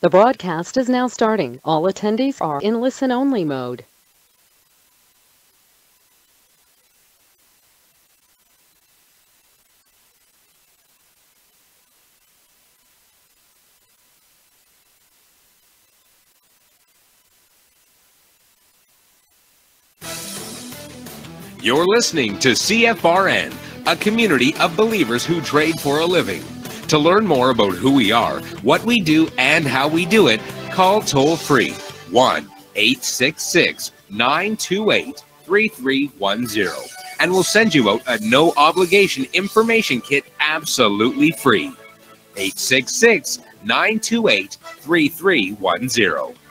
The broadcast is now starting. All attendees are in listen-only mode. You're listening to CFRN, a community of believers who trade for a living. To learn more about who we are, what we do, and how we do it, call toll free 1 866 928 3310 and we'll send you out a no obligation information kit absolutely free. 866 928 3310.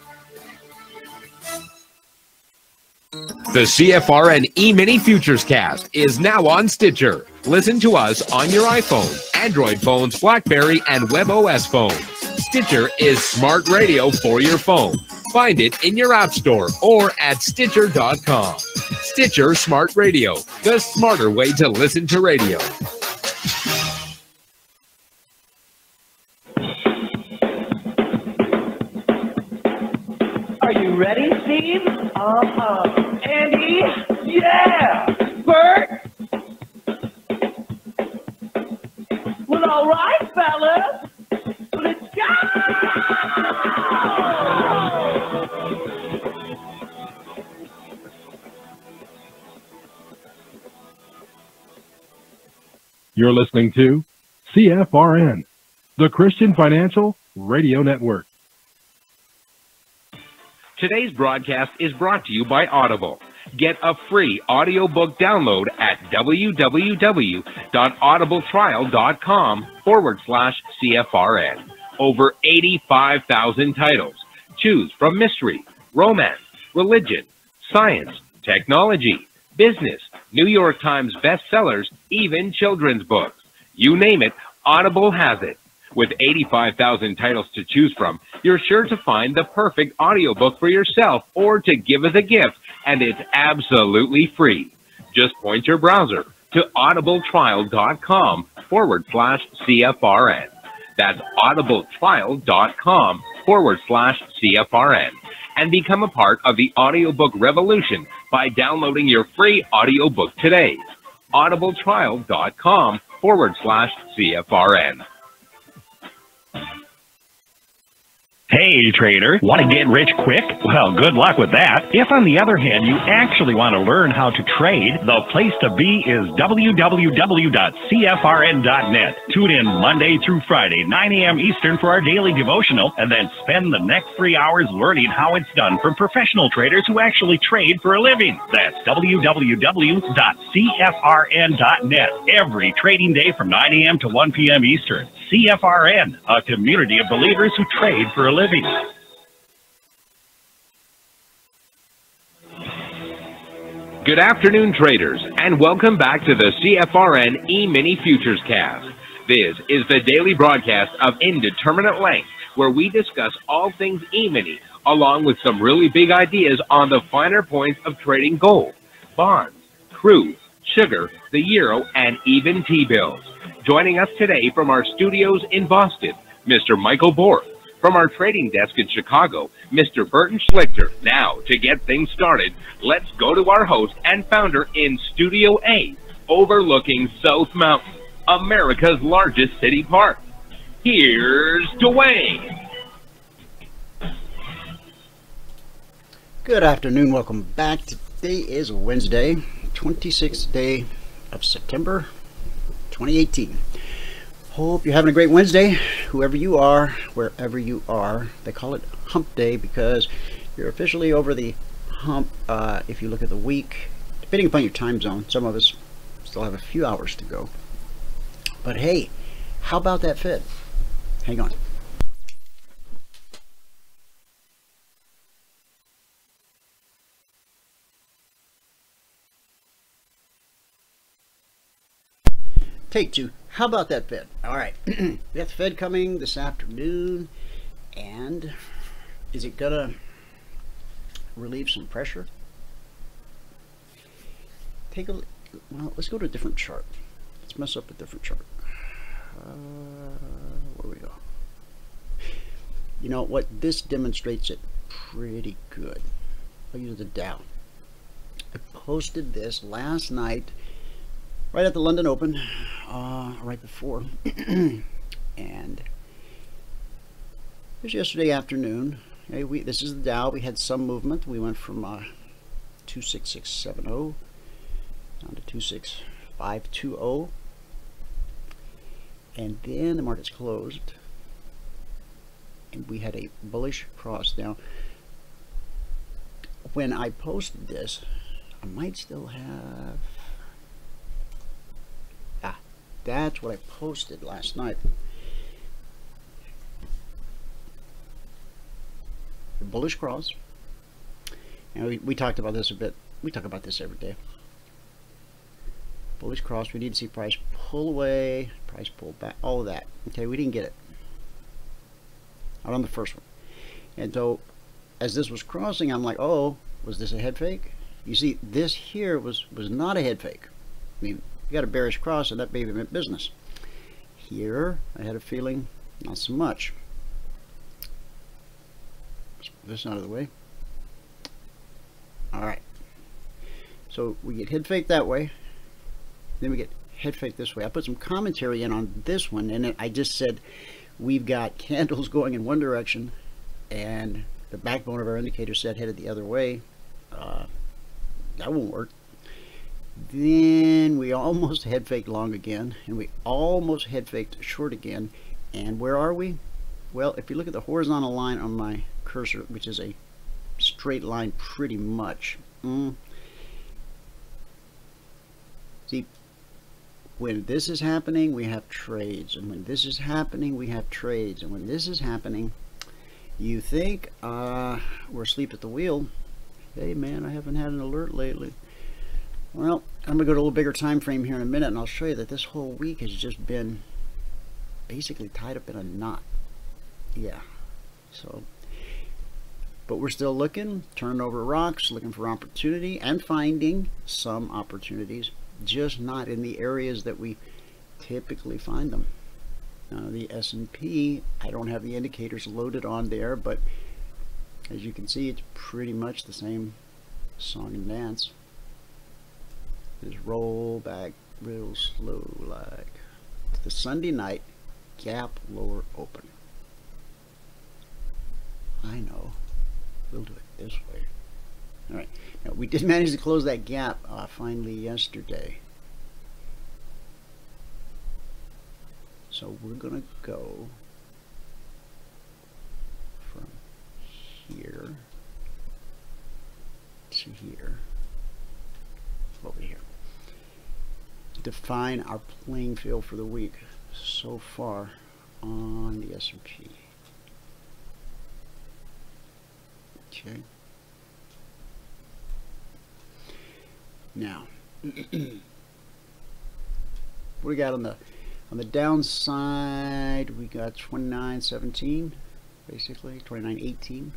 The CFRN E-mini Futures Cast is now on Stitcher. Listen to us on your iPhone, Android phones, BlackBerry, and WebOS phones. Stitcher is smart radio for your phone. Find it in your app store or at Stitcher.com. Stitcher Smart Radio, the smarter way to listen to radio. Are you ready, Steve? Uh-huh. Andy? Yeah! Bert? Well, all right, fellas. Let's go! You're listening to CFRN, the Christian Financial Radio Network. Today's broadcast is brought to you by Audible. Get a free audiobook download at www.audibletrial.com forward slash CFRN. Over 85,000 titles. Choose from mystery, romance, religion, science, technology, business, New York Times bestsellers, even children's books. You name it, Audible has it. With 85,000 titles to choose from, you're sure to find the perfect audiobook for yourself or to give as a gift, and it's absolutely free. Just point your browser to audibletrial.com forward slash CFRN. That's audibletrial.com forward slash CFRN. And become a part of the audiobook revolution by downloading your free audiobook today. audibletrial.com forward slash CFRN. Hey, trader, want to get rich quick? Well, good luck with that. If, on the other hand, you actually want to learn how to trade, the place to be is www.cfrn.net. Tune in Monday through Friday, 9 a.m. Eastern for our daily devotional, and then spend the next three hours learning how it's done from professional traders who actually trade for a living. That's www.cfrn.net. Every trading day from 9 a.m. to 1 p.m. Eastern. CFRN, a community of believers who trade for a living. Good afternoon, traders, and welcome back to the CFRN E-Mini Futures Cast. This is the daily broadcast of Indeterminate Length, where we discuss all things E-Mini, along with some really big ideas on the finer points of trading gold, bonds, crude, sugar, the euro, and even T-bills. Joining us today from our studios in Boston, Mr. Michael Borth. From our trading desk in Chicago, Mr. Burton Schlichter. Now, to get things started, let's go to our host and founder in Studio A, overlooking South Mountain, America's largest city park. Here's Dwayne. Good afternoon. Welcome back. Today is Wednesday, 26th day of September 2018. Hope you're having a great Wednesday, whoever you are, wherever you are. They call it hump day because you're officially over the hump uh, if you look at the week, depending upon your time zone. Some of us still have a few hours to go. But hey, how about that fit? Hang on. Take two. How about that Fed? All right. we got the Fed coming this afternoon. And is it to relieve some pressure? Take a well, let's go to a different chart. Let's mess up a different chart. Uh, where we go? you know what? This demonstrates it pretty good. I'll use the Dow. I posted this last night, right at the London Open, uh, right before, and it was yesterday afternoon. Hey, we this is the Dow. We had some movement. We went from uh, 26670 down to 26520, and then the markets closed, and we had a bullish cross. Now, when I posted this, I might still have. That's what I posted last night. The bullish cross. And we, we talked about this a bit. We talk about this every day. Bullish cross. We need to see price pull away, price pull back, all of that. Okay, we didn't get it. Out on the first one. And so, as this was crossing, I'm like, oh, was this a head fake? You see, this here was, was not a head fake. I mean, you got a bearish cross and that baby meant business. Here, I had a feeling, not so much. Let's move this out of the way. Alright. So we get head fake that way. Then we get head fake this way. I put some commentary in on this one and I just said we've got candles going in one direction and the backbone of our indicator set headed the other way. Uh, that won't work. Then we almost head faked long again, and we almost head faked short again. And where are we? Well, if you look at the horizontal line on my cursor, which is a straight line pretty much. Mm, see, when this is happening, we have trades. And when this is happening, we have trades. And when this is happening, you think uh, we're asleep at the wheel. Hey man, I haven't had an alert lately. Well, I'm going to go to a little bigger time frame here in a minute and I'll show you that this whole week has just been basically tied up in a knot. Yeah. So, but we're still looking, turning over rocks, looking for opportunity and finding some opportunities, just not in the areas that we typically find them. Now the S&P, I don't have the indicators loaded on there, but as you can see, it's pretty much the same song and dance. Just roll back real slow like the Sunday night gap lower open. I know. We'll do it this way. Alright, now we did manage to close that gap uh, finally yesterday. So we're going to go from here to here, over here. Define our playing field for the week so far on the S&P. Okay. Now, what do we got on the on the downside, we got 29.17, basically, 29.18.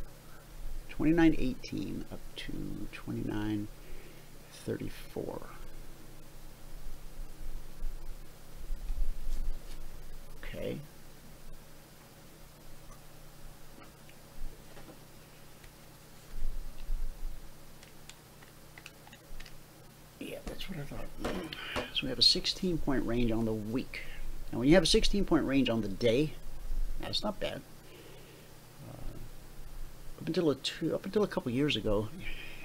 29.18 up to 29.34. Okay. Yeah, that's what I thought. So we have a 16 point range on the week. Now when you have a 16 point range on the day, that's not bad. Uh, up until a two, up until a couple years ago,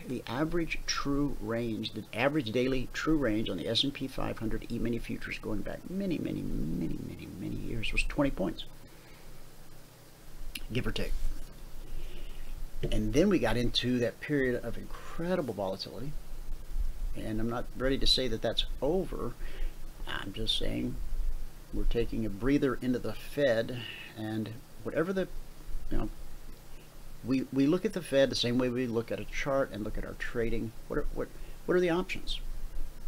the average true range, the average daily true range on the S&P 500 E-mini futures going back many, many, many, many, was 20 points, give or take. And then we got into that period of incredible volatility. And I'm not ready to say that that's over. I'm just saying we're taking a breather into the Fed and whatever the you know we we look at the Fed the same way we look at a chart and look at our trading what are what what are the options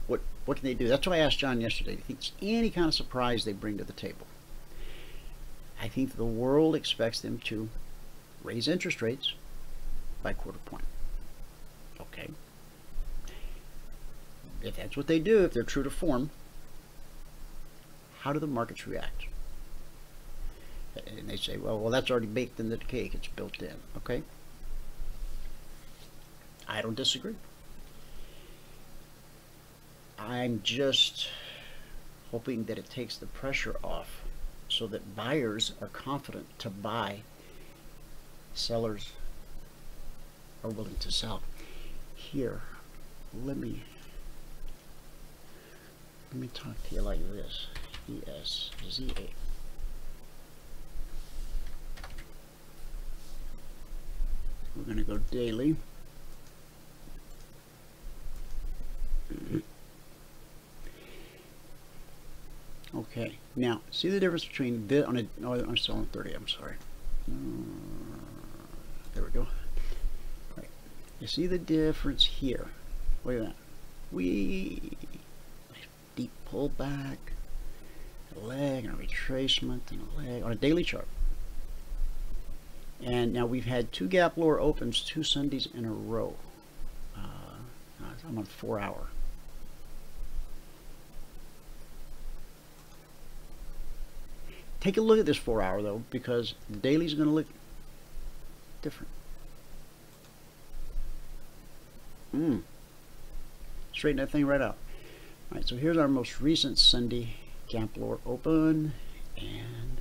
what what can they do that's why I asked John yesterday think any kind of surprise they bring to the table I think the world expects them to raise interest rates by quarter point okay if that's what they do if they're true to form how do the markets react? And they say, well, well, that's already baked into the cake. It's built in. Okay. I don't disagree. I'm just hoping that it takes the pressure off so that buyers are confident to buy, sellers are willing to sell. Here, let me let me talk to you like this. E S Z A. We're going to go daily. Okay, now see the difference between this on a. Oh, I'm still on 30. I'm sorry. Uh, there we go. All right. You see the difference here. Look at that. We deep pullback, a leg, and a retracement, and a leg on a daily chart. And now we've had two gap lower opens two Sundays in a row. Uh, I'm on four hour. Take a look at this four hour though, because the daily's going to look different. Mmm. Straighten that thing right out. Alright, so here's our most recent Sunday lower open, and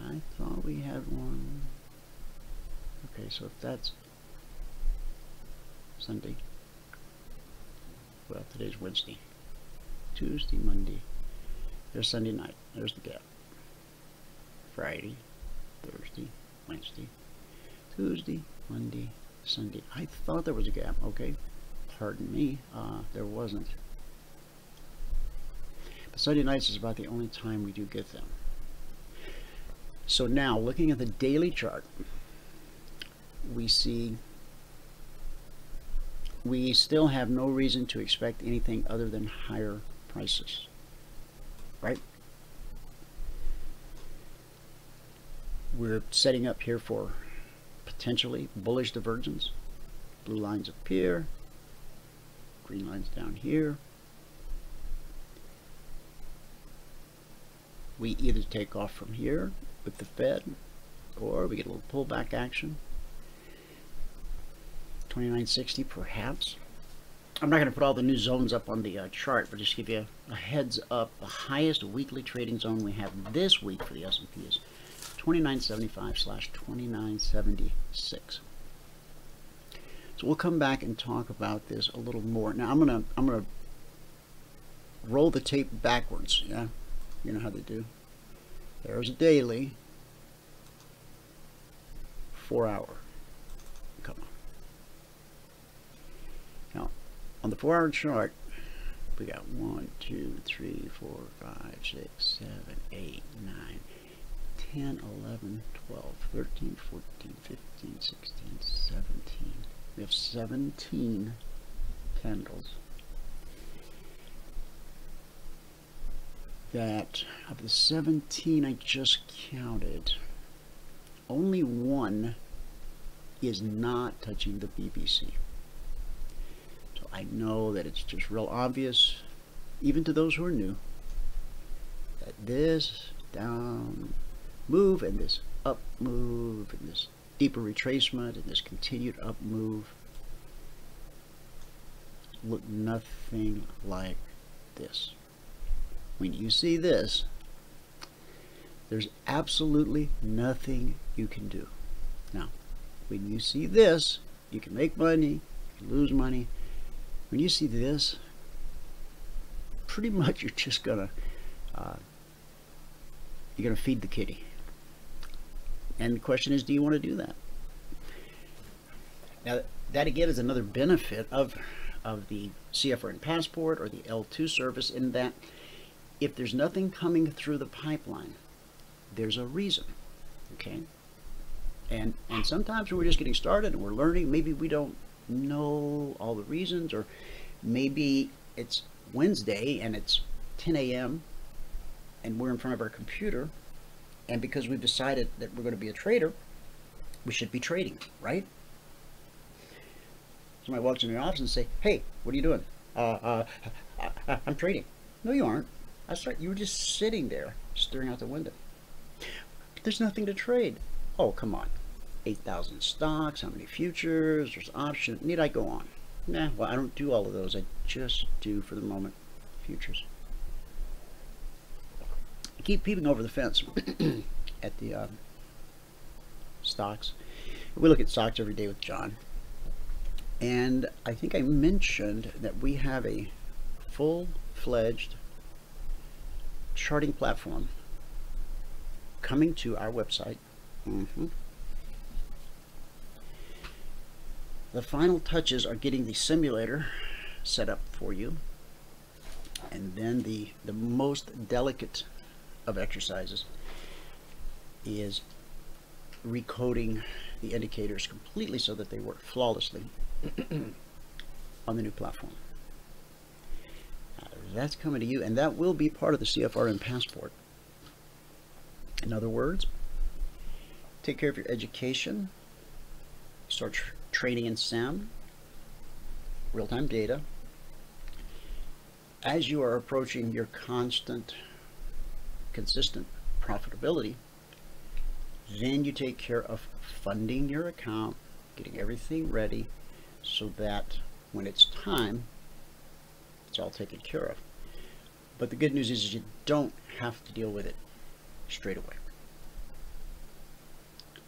I thought we had one. Okay, so if that's Sunday, well, today's Wednesday, Tuesday, Monday, there's Sunday night, there's the gap. Friday, Thursday, Wednesday, Tuesday, Monday, Sunday. I thought there was a gap, okay. Pardon me, uh, there wasn't. But Sunday nights is about the only time we do get them. So now, looking at the daily chart, we see we still have no reason to expect anything other than higher prices. Right? We're setting up here for potentially bullish divergence. Blue lines up here, green lines down here. We either take off from here with the Fed or we get a little pullback action. 2960 perhaps. I'm not going to put all the new zones up on the uh, chart, but just give you a, heads up. The highest weekly trading zone we have this week for the S&P is 2975 slash 2976. So we'll come back and talk about this a little more. Now I'm gonna I'm gonna roll the tape backwards. Yeah, you know how they do. There's a daily, four hour. Come on. Now on the four hour chart, we got one, two, three, four, five, six, seven, eight, nine. 10, 11, 12, 13, 14, 15, 16, 17. We have 17 candles that of the 17 I just counted, only one is not touching the BBC. So I know that it's just real obvious, even to those who are new, that this down move and this up move and this deeper retracement and this continued up move look nothing like this. When you see this, there's absolutely nothing you can do. Now, when you see this, you can make money, you can lose money. When you see this, pretty much you're just gonna uh, you're gonna feed the kitty. And the question is, do you want to do that? Now, that again is another benefit of, of the CFRN Passport or the L2 service in that if there's nothing coming through the pipeline, there's a reason, okay? And, and sometimes when we're just getting started and we're learning, maybe we don't know all the reasons or maybe it's Wednesday and it's 10 a.m. and we're in front of our computer and because we've decided that we're going to be a trader, we should be trading, right? Somebody walks in your office and say, "Hey, what are you doing?" Uh, uh, I, am trading. No, you aren't. I start. You were just sitting there, staring out the window. there's nothing to trade. Oh, come on. 8,000 stocks, how many futures, there's options. Need I go on? Nah, well, I don't do all of those. I just do, for the moment, futures. Keep peeping over the fence at the uh, stocks. We look at stocks every day with John. And I think I mentioned that we have a full-fledged charting platform coming to our website. Mm-hmm. The final touches are getting the simulator set up for you. And then the, the most delicate of exercises is recoding the indicators completely so that they work flawlessly on the new platform. Uh, that's coming to you, and that will be part of the CFRN passport. In other words, take care of your education, start tr training in SAM, real-time data. As you are approaching your constant, consistent profitability, then you take care of funding your account, getting everything ready so that when it's time, it's all taken care of. But the good news is you don't have to deal with it straight away.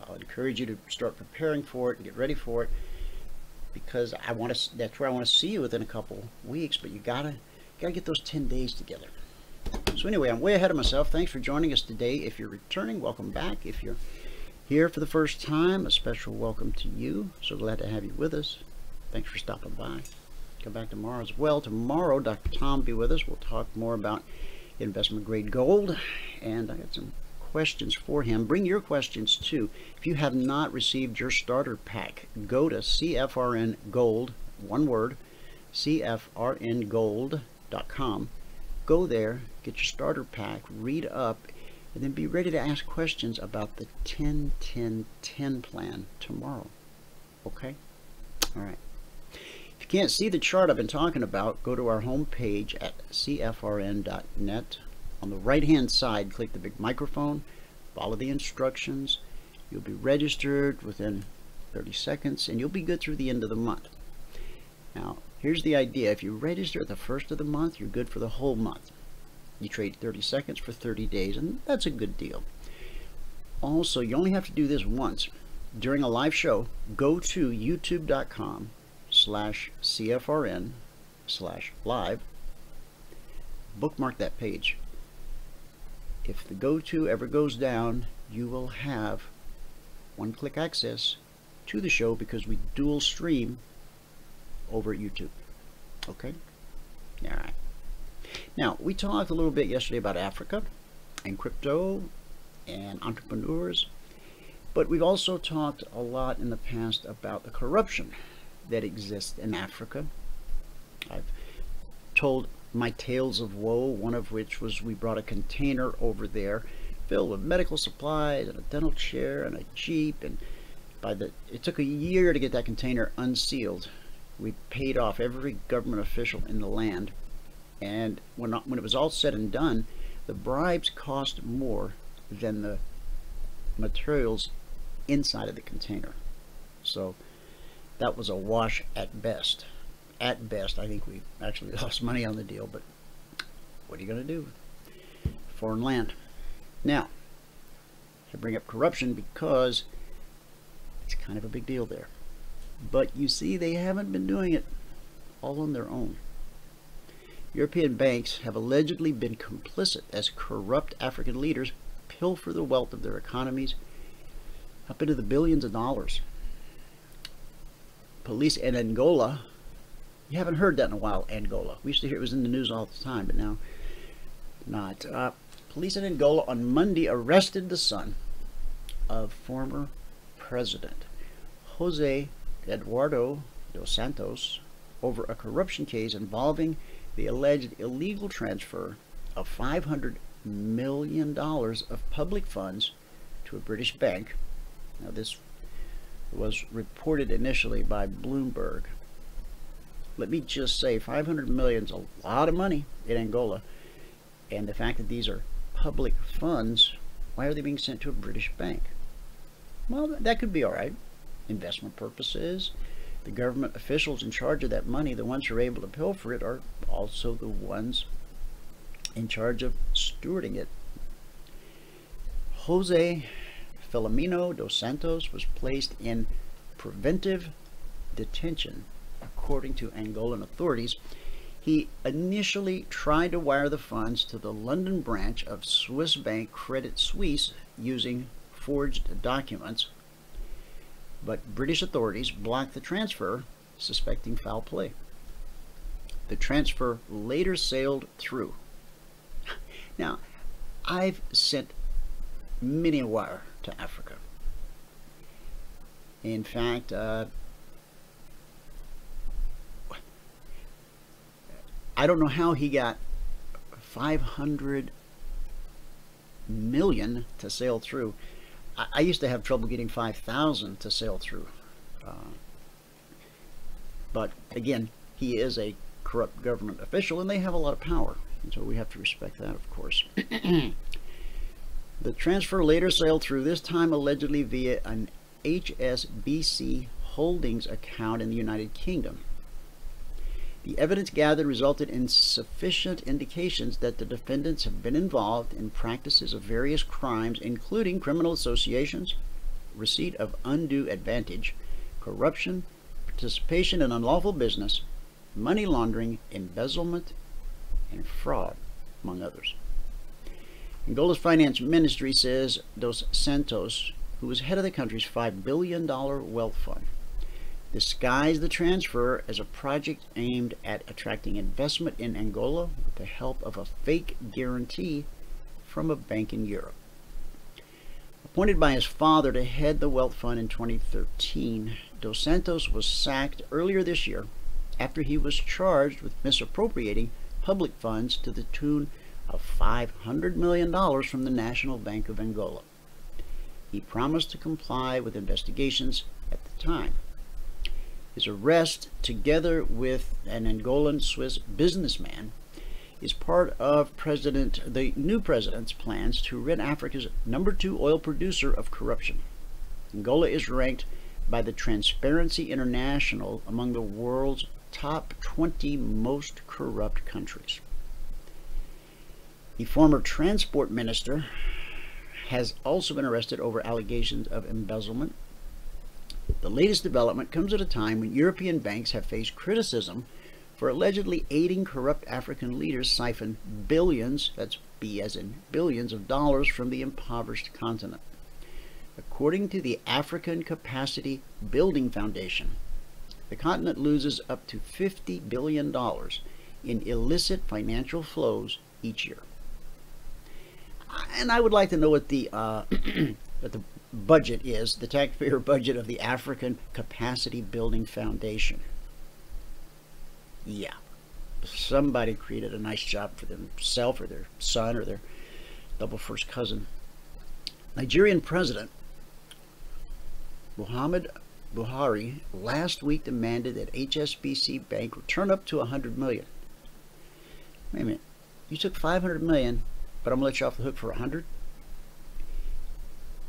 I'll encourage you to start preparing for it and get ready for it because I want to that's where I want to see you within a couple weeks but you gotta gotta get those 10 days together so anyway I'm way ahead of myself thanks for joining us today if you're returning welcome back if you're here for the first time a special welcome to you so glad to have you with us thanks for stopping by come back tomorrow as well tomorrow Dr. Tom be with us we'll talk more about investment grade gold and I got some questions for him. Bring your questions too. If you have not received your starter pack, go to CFRN Gold, one word, CFRNGold.com. Go there, get your starter pack, read up, and then be ready to ask questions about the 10 10 10 plan tomorrow. Okay? All right. If you can't see the chart I've been talking about, go to our homepage at cfrn.net on the right hand side, click the big microphone, follow the instructions. You'll be registered within 30 seconds and you'll be good through the end of the month. Now, here's the idea. If you register at the first of the month, you're good for the whole month. You trade 30 seconds for 30 days, and that's a good deal. Also, you only have to do this once. During a live show, go to youtube.com slash CFRN slash live. Bookmark that page if the go-to ever goes down, you will have one-click access to the show because we dual stream over at YouTube. Okay? All right. Now, we talked a little bit yesterday about Africa and crypto and entrepreneurs, but we've also talked a lot in the past about the corruption that exists in Africa. I've told my tales of woe, one of which was we brought a container over there filled with medical supplies and a dental chair and a jeep and by the it took a year to get that container unsealed we paid off every government official in the land and when, when it was all said and done the bribes cost more than the materials inside of the container so that was a wash at best at best, I think we actually lost money on the deal, but what are you going to do? Foreign land. Now, I bring up corruption because it's kind of a big deal there. But you see, they haven't been doing it all on their own. European banks have allegedly been complicit as corrupt African leaders pilfer the wealth of their economies up into the billions of dollars. Police in Angola you haven't heard that in a while, Angola. We used to hear it was in the news all the time, but now not. Uh, police in Angola on Monday arrested the son of former president Jose Eduardo dos Santos over a corruption case involving the alleged illegal transfer of $500 million of public funds to a British bank. Now, this was reported initially by Bloomberg let me just say 500 million is a lot of money in Angola and the fact that these are public funds Why are they being sent to a British bank? Well, that could be all right. Investment purposes. The government officials in charge of that money, the ones who are able to pilfer it, are also the ones in charge of stewarding it. Jose Filomeno dos Santos was placed in preventive detention, according to Angolan authorities. He initially tried to wire the funds to the London branch of Swiss bank Credit Suisse using forged documents, but British authorities blocked the transfer, suspecting foul play. The transfer later sailed through. Now, I've sent many a wire to Africa. In fact, uh, I don't know how he got 500 million to sail through. I, used to have trouble getting 5,000 to sail through. Uh, but again, he is a corrupt government official and they have a lot of power. And so we have to respect that, of course. the transfer later sailed through, this time allegedly via an HSBC Holdings account in the United Kingdom. The evidence gathered resulted in sufficient indications that the defendants have been involved in practices of various crimes, including criminal associations, receipt of undue advantage, corruption, participation in unlawful business, money laundering, embezzlement, and fraud, among others. Angola's finance ministry says Dos Santos, who was head of the country's $5 billion wealth fund, disguised the transfer as a project aimed at attracting investment in Angola with the help of a fake guarantee from a bank in Europe. Appointed by his father to head the wealth fund in 2013, Dos Santos was sacked earlier this year after he was charged with misappropriating public funds to the tune of $500 million from the National Bank of Angola. He promised to comply with investigations at the time. His arrest, together with an Angolan Swiss businessman, is part of President the new president's plans to rid Africa's number two oil producer of corruption. Angola is ranked by the Transparency International among the world's top 20 most corrupt countries. The former transport minister has also been arrested over allegations of embezzlement the latest development comes at a time when European banks have faced criticism for allegedly aiding corrupt African leaders siphon billions, that's B as in billions of dollars from the impoverished continent. According to the African Capacity Building Foundation, the continent loses up to $50 billion in illicit financial flows each year. And I would like to know what the, uh, what the budget is, the taxpayer budget of the African Capacity Building Foundation. Yeah. Somebody created a nice job for themselves or their son or their double first cousin. Nigerian President Muhammad Buhari last week demanded that HSBC Bank return up to 100 million. Wait a minute. You took 500 million, but I'm to let you off the hook for 100?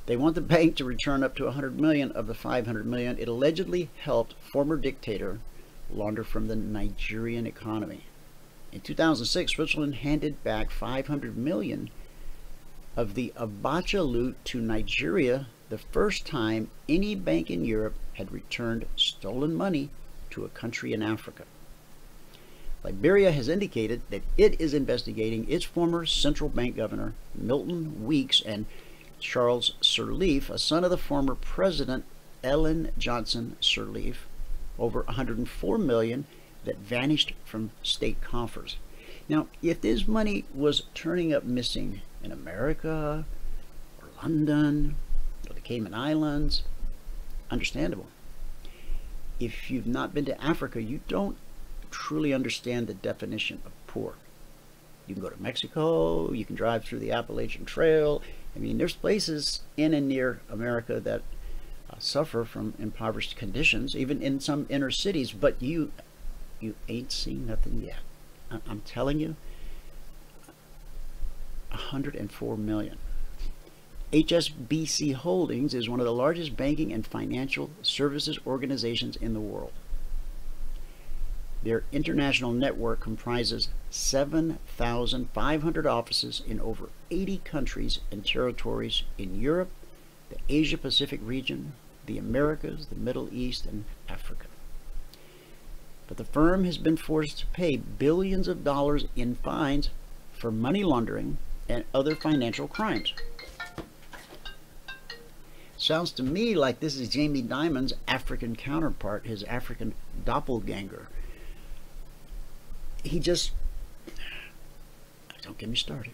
They want the bank to return up to 100 million of the 500 million it allegedly helped former dictator launder from the Nigerian economy. In 2006, Switzerland handed back 500 million of the Abacha loot to Nigeria, the first time any bank in Europe had returned stolen money to a country in Africa. Liberia has indicated that it is investigating its former central bank governor, Milton Weeks, and Charles Sirleaf, a son of the former president Ellen Johnson Sirleaf, over 104 million that vanished from state coffers. Now, if this money was turning up missing in America or London or the Cayman Islands, understandable. If you've not been to Africa, you don't truly understand the definition of poor. You can go to Mexico, you can drive through the Appalachian Trail, I mean, there's places in and near America that uh, suffer from impoverished conditions, even in some inner cities, but you you ain't seen nothing yet. I I'm telling you, 104 million. HSBC Holdings is one of the largest banking and financial services organizations in the world. Their international network comprises 7,500 offices in over 80 countries and territories in Europe, the Asia Pacific region, the Americas, the Middle East, and Africa. But the firm has been forced to pay billions of dollars in fines for money laundering and other financial crimes. Sounds to me like this is Jamie Dimon's African counterpart, his African doppelganger. He just. Don't get me started.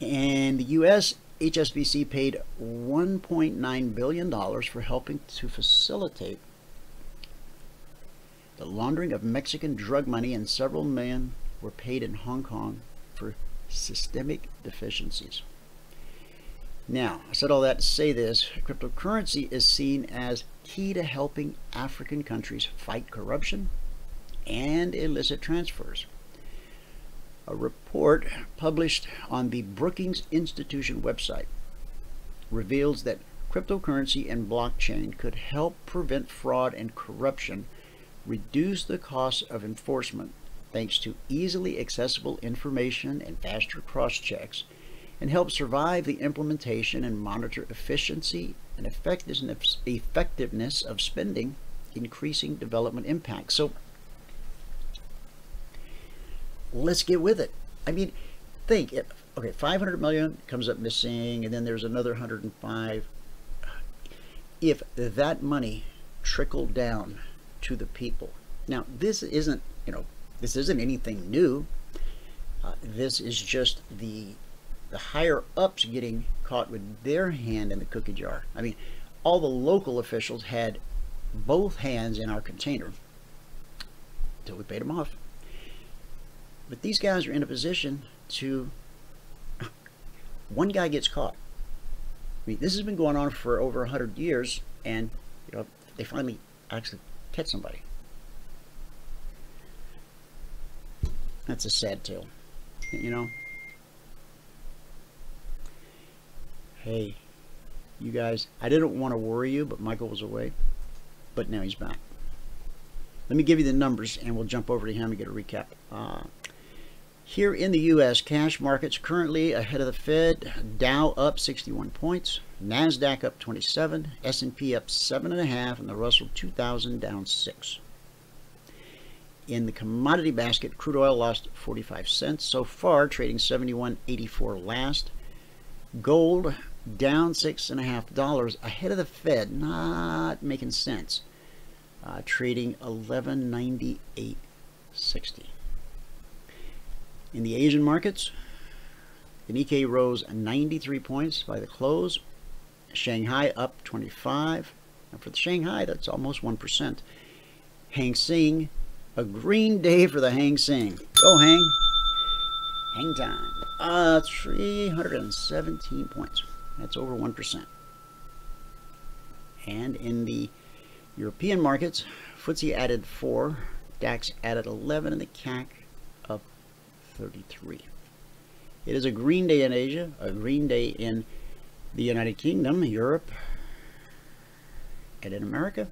And the U.S. HSBC paid $1.9 billion for helping to facilitate the laundering of Mexican drug money, and several million were paid in Hong Kong for systemic deficiencies. Now, I said all that to say this cryptocurrency is seen as key to helping African countries fight corruption and illicit transfers. A report published on the Brookings Institution website reveals that cryptocurrency and blockchain could help prevent fraud and corruption, reduce the cost of enforcement thanks to easily accessible information and faster cross checks, and help survive the implementation and monitor efficiency and effectiveness of spending, increasing development impact. So let's get with it. I mean, think if, okay, 500 million comes up missing, and then there's another 105. If that money trickled down to the people, now this isn't, you know, this isn't anything new. Uh, this is just the the higher ups getting caught with their hand in the cookie jar. I mean, all the local officials had both hands in our container until we paid them off. But these guys are in a position to. One guy gets caught. I mean, this has been going on for over 100 years, and you know they finally actually catch somebody. That's a sad tale, you know. Hey, you guys, I didn't want to worry you, but Michael was away, but now he's back. Let me give you the numbers, and we'll jump over to him and get a recap. Uh, here in the U.S., cash markets currently ahead of the Fed. Dow up 61 points, Nasdaq up 27, S&P up seven and a half, and the Russell 2000 down six. In the commodity basket, crude oil lost 45 cents so far, trading 71.84 last. Gold down six and a half dollars ahead of the Fed, not making sense. Uh, trading 1198.60. In the Asian markets, the Nikkei rose 93 points by the close. Shanghai up 25. And for the Shanghai, that's almost 1%. Hang Seng a green day for the Hang Seng. Go Hang. Hang time. Uh, 317 points. That's over 1%. And in the European markets, FTSE added 4, DAX added 11, and the CAC 33. It is a green day in Asia, a green day in the United Kingdom, Europe, and in America,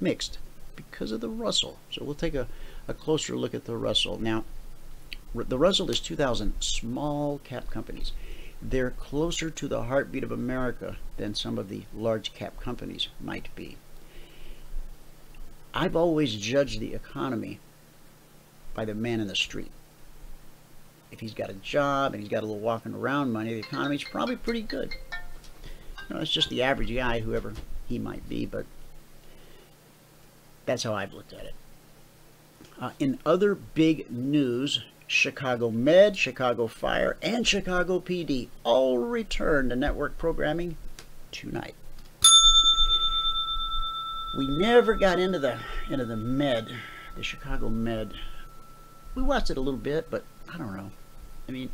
mixed because of the Russell. So we'll take a, a closer look at the Russell. Now, the Russell is 2,000 small cap companies. They're closer to the heartbeat of America than some of the large cap companies might be. I've always judged the economy by the man in the street. If he's got a job and he's got a little walking around money, the economy's probably pretty good. You know, it's just the average guy, whoever he might be, but that's how I've looked at it. Uh, in other big news, Chicago Med, Chicago Fire, and Chicago PD all return to network programming tonight. We never got into the into the Med, the Chicago Med. We watched it a little bit, but I don't know. I mean,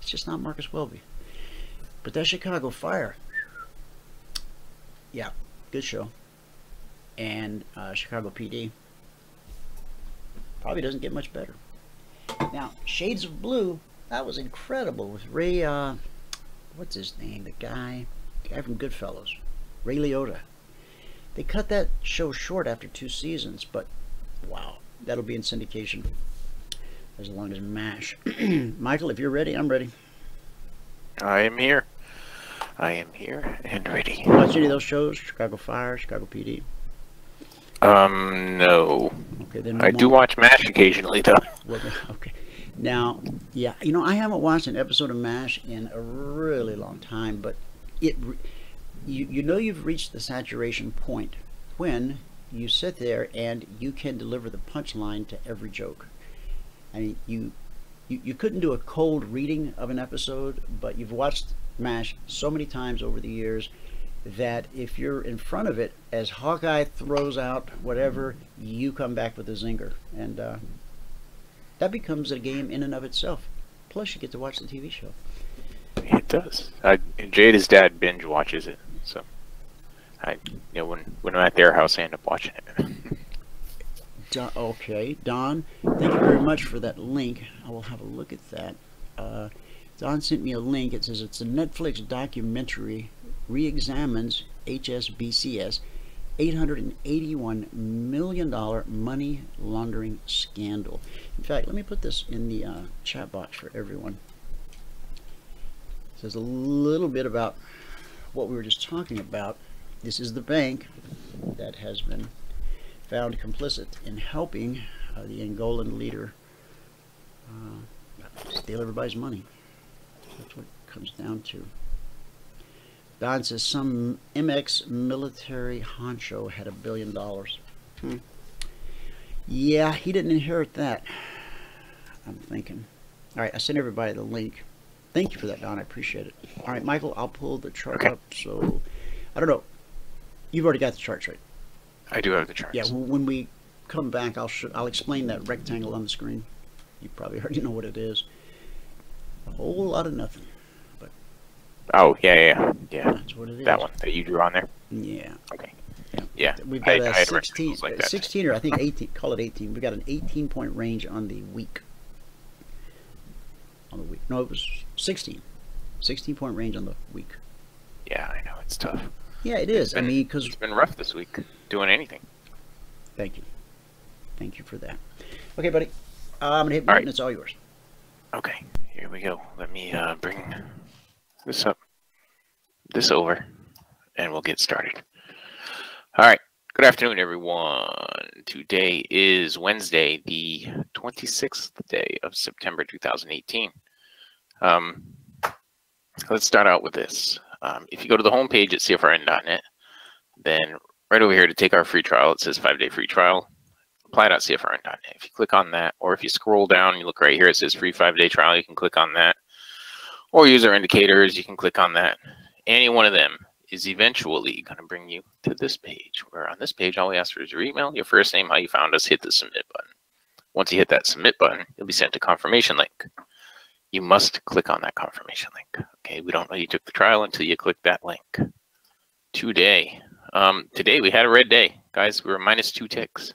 it's just not Marcus Welby. But that Chicago Fire, yeah, good show and uh, Chicago PD. Probably doesn't get much better. Now, Shades of Blue, that was incredible with Ray, uh, what's his name? The guy, the guy from Goodfellas, Ray Liotta. They cut that show short after two seasons, but wow, that'll be in syndication as long as MASH. Michael, if you're ready, I'm ready. I am here. I am here and ready. Watch any of those shows? Chicago Fire, Chicago PD. Um, no. Okay, then I do watch MASH occasionally, though. Okay. Now, yeah, you know, I haven't watched an episode of MASH in a really long time, but it, you, you know, you've reached the saturation point when you sit there and you can deliver the punchline to every joke. I mean, you, you, you couldn't do a cold reading of an episode, but you've watched MASH so many times over the years that if you're in front of it, as Hawkeye throws out whatever, you come back with a zinger. And, uh, that becomes a game in and of itself. Plus, you get to watch the TV show. It does. I, Jada's dad binge watches it, so I, you know, when when I'm at their house, I end up watching it. Don, okay, Don, thank you very much for that link. I will have a look at that. Uh, Don sent me a link. It says it's a Netflix documentary re-examines HSBCS $881 million money laundering scandal. In fact, let me put this in the uh, chat box for everyone. It says a little bit about what we were just talking about. This is the bank that has been found complicit in helping uh, the Angolan leader uh, steal everybody's money. That's what it comes down to. Don says some MX military honcho had a billion dollars. Hmm. Yeah, he didn't inherit that. I'm thinking. All right, I sent everybody the link. Thank you for that, Don. I appreciate it. All right, Michael, I'll pull the chart Okay. up. So, I don't know. You've already got the charts, right? I do have the charts. Yeah, when we come back, I'll sh- I'll explain that rectangle on the screen. You probably already know what it is. A whole lot of nothing. But Oh yeah, yeah, yeah. That's what it is. That one that you drew on there. Yeah. Okay. Yeah. Yeah. We've got I a had 16, like uh, that. 16 or I think 18, call it 18. We've got an 18 point range on the week. On the week. No, it was 16. 16 point range on the week. Yeah, I know it's tough. Yeah, it is. I mean, because It's been rough this week doing anything. thank you. Thank you for that. Okay, buddy. Uh, I'm going to hit All mute right. and it's all yours. Okay, here we go. Let me uh, bring this up, this over, and we'll get started. All right. Good afternoon, everyone. Today is Wednesday, the 26th day of September 2018. Um, let's start out with this. Um, if you go to the homepage at CFRN.net, then right over here to take our free trial, it says five day free trial apply.cfrn.net. If you click on that, or if you scroll down you look right here, it says free five day trial, you can click on that. Or user indicators, you can click on that. Any one of them is eventually going to bring you to this page, where on this page, all we ask for is your email, your first name, how you found us, hit the submit button. Once you hit that submit button, you'll be sent a confirmation link. You must click on that confirmation link. Okay, we don't know you took the trial until you click that link. Today, um, today we had a red day, guys. We were minus two ticks.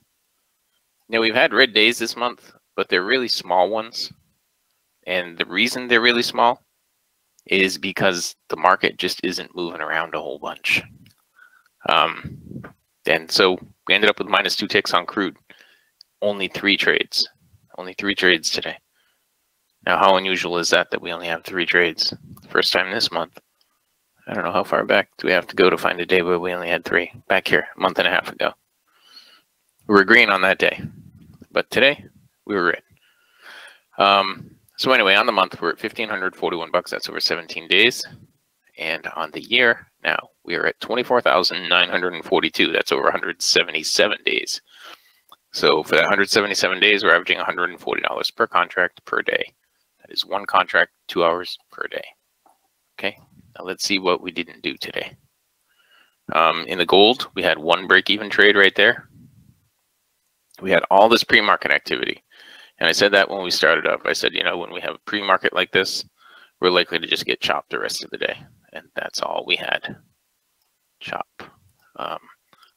Now we've had red days this month, but they're really small ones. And the reason they're really small is because the market just isn't moving around a whole bunch. Um, and so we ended up with minus two ticks on crude. Only three trades. Only three trades today. Now, how unusual is that that we only have three trades? First time this month. I don't know how far back do we have to go to find a day where we only had three. Back here, a month and a half ago. We were green on that day, but today we were red. Um, so anyway, on the month we're at fifteen hundred forty-one bucks. That's over seventeen days, and on the year now we are at twenty-four thousand nine hundred and forty-two. That's over one hundred seventy-seven days. So for that one hundred seventy-seven days, we're averaging one hundred and forty dollars per contract per day. Is one contract, two hours per day. Okay. Now let's see what we didn't do today. Um, in the gold, we had one break-even trade right there we had all this pre-market activity. And I said that when we started up. I said, you know, when we have a pre-market like this, we're likely to just get chopped the rest of the day. And that's all we had. Chop. Um,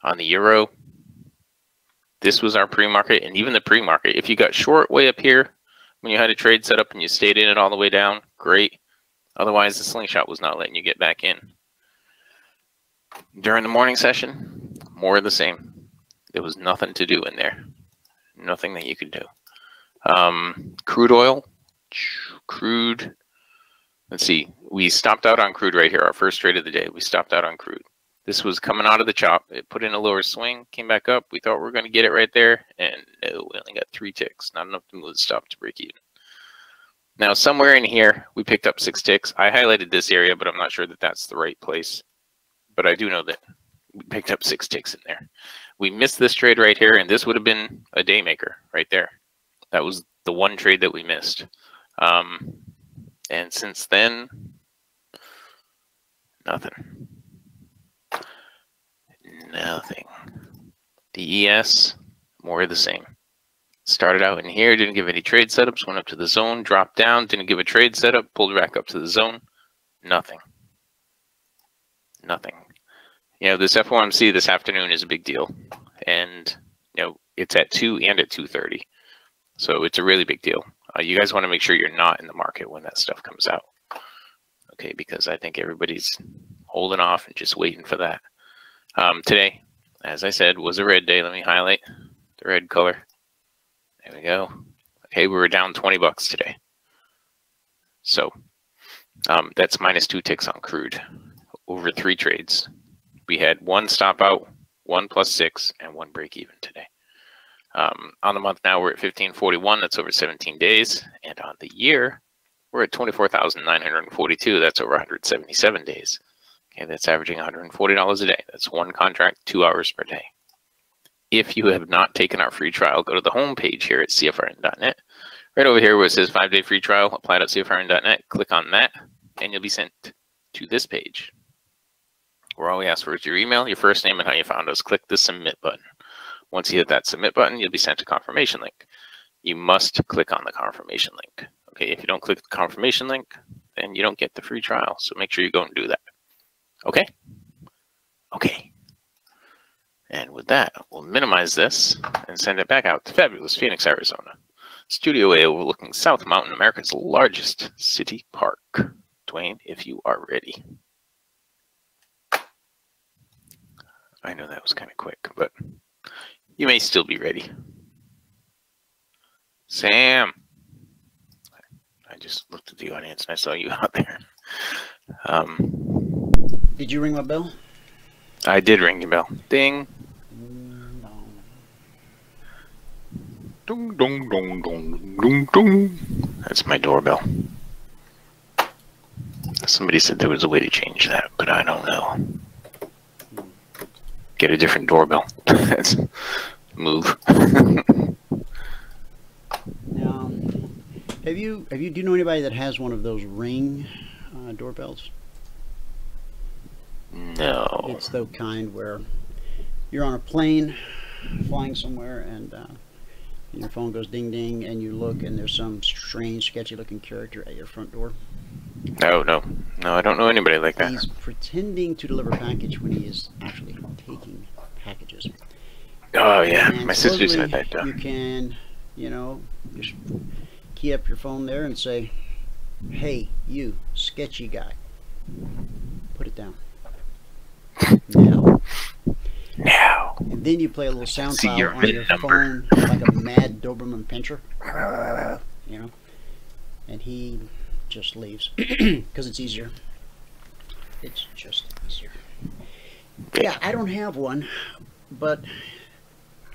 on the euro, this was our pre-market. And even the pre-market, if you got short way up here, when you had a trade set up and you stayed in it all the way down, great. Otherwise, the slingshot was not letting you get back in. During the morning session, more of the same. There was nothing to do in there. Nothing that you could do. Um, crude oil, crude. Let's see. We stopped out on crude right here. Our first trade of the day. We stopped out on crude. This was coming out of the chop. It put in a lower swing, came back up. We thought we were going to get it right there, and no, we only got three ticks. Not enough to move the stop to break even. Now, somewhere in here, we picked up six ticks. I highlighted this area, but I'm not sure that that's the right place. But I do know that we picked up six ticks in there. We missed this trade right here, and this would have been a day maker right there. That was the one trade that we missed. Um, and since then, nothing. Nothing. DES, more of the same. Started out in here, didn't give any trade setups, went up to the zone, dropped down, didn't give a trade setup, pulled back up to the zone. Nothing. Nothing. You know, this FOMC this afternoon is a big deal. And, you know, it's at 2 and at 2.30. So it's a really big deal. Uh, you guys want to make sure you're not in the market when that stuff comes out. Okay, because I think everybody's holding off and just waiting for that. Um, today, as I said, was a red day. Let me highlight the red color. There we go. Okay, we were down 20 bucks today. So um, that's minus two ticks on crude over three trades. We had one stop out, one plus six, and one break even today. Um, on the month now, we're at 1541. That's over 17 days. And on the year, we're at 24,942. That's over 177 days. Okay, that's averaging $140 a day. That's one contract, two hours per day. If you have not taken our free trial, go to the home page here at CFRN.net. Right over here where it says five day free trial, apply.cfrn.net, click on that, and you'll be sent to this page. Where all we ask for is your email, your first name, and how you found us. Click the submit button. Once you hit that submit button, you'll be sent a confirmation link. You must click on the confirmation link. Okay, if you don't click the confirmation link, then you don't get the free trial. So make sure you go and do that. Okay? Okay. And with that, we'll minimize this and send it back out to fabulous Phoenix, Arizona. Studio A overlooking South Mountain, America's largest city park. Dwayne, if you are ready. I know that was kind of quick, but you may still be ready. Sam. I just looked at the audience and I saw you out there. Um, Did you ring my bell? I did ring your bell. Ding. Dong, dong, dong, dong, dong, dong. That's my doorbell. Somebody said there was a way to change that, but I don't know. Get a different doorbell. That's move. Now, have you have you do you know anybody that has one of those ring uh, doorbells? No. It's the kind where you're on a plane flying somewhere and, uh, and your phone goes ding ding and you look and there's some strange sketchy looking character at your front door. No, no. No, I don't know anybody like that. He's pretending to deliver a package when he is actually taking packages. Oh, yeah. And My sister said that. Uh, You can, you know, just key up your phone there and say, "Hey, you sketchy guy, put it down." Now, now. and then you play a little sound file your on your number. phone like a mad Doberman pinscher, you know, and he just leaves because it's easier. It's just easier. Yeah, I don't have one, but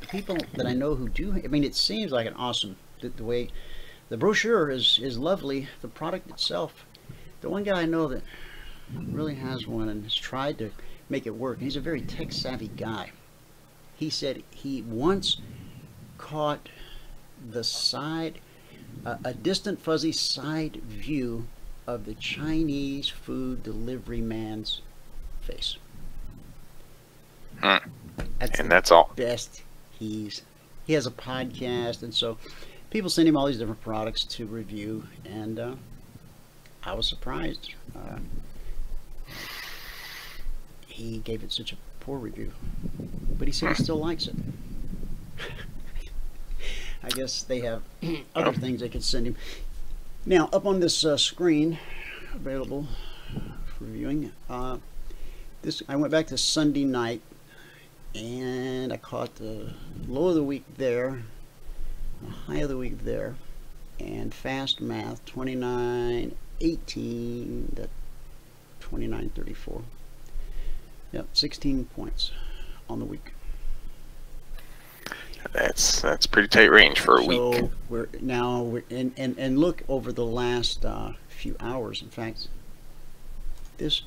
the people that I know who do, I mean, it seems like an awesome the, the way the brochure is is lovely. The product itself, the one guy I know that really has one and has tried to make it work. And he's a very tech savvy guy. He said he once caught the side, a, a distant fuzzy side view of the Chinese food delivery man's face. Hmm. That's And that's all. best he's. He has a podcast, and so people send him all these different products to review, and uh, I was surprised. Uh, he gave it such a poor review, but he said he still likes it. I guess they have other things they could send him. Now, up on this uh, screen, available for viewing. Uh, this I went back to Sunday night, and I caught the low of the week there, the high of the week there, and fast math 29 18 that 29 34 yep 16 points on the week. That's that's pretty tight range for a so week. we're now we're and, and and look over the last uh, few hours in fact this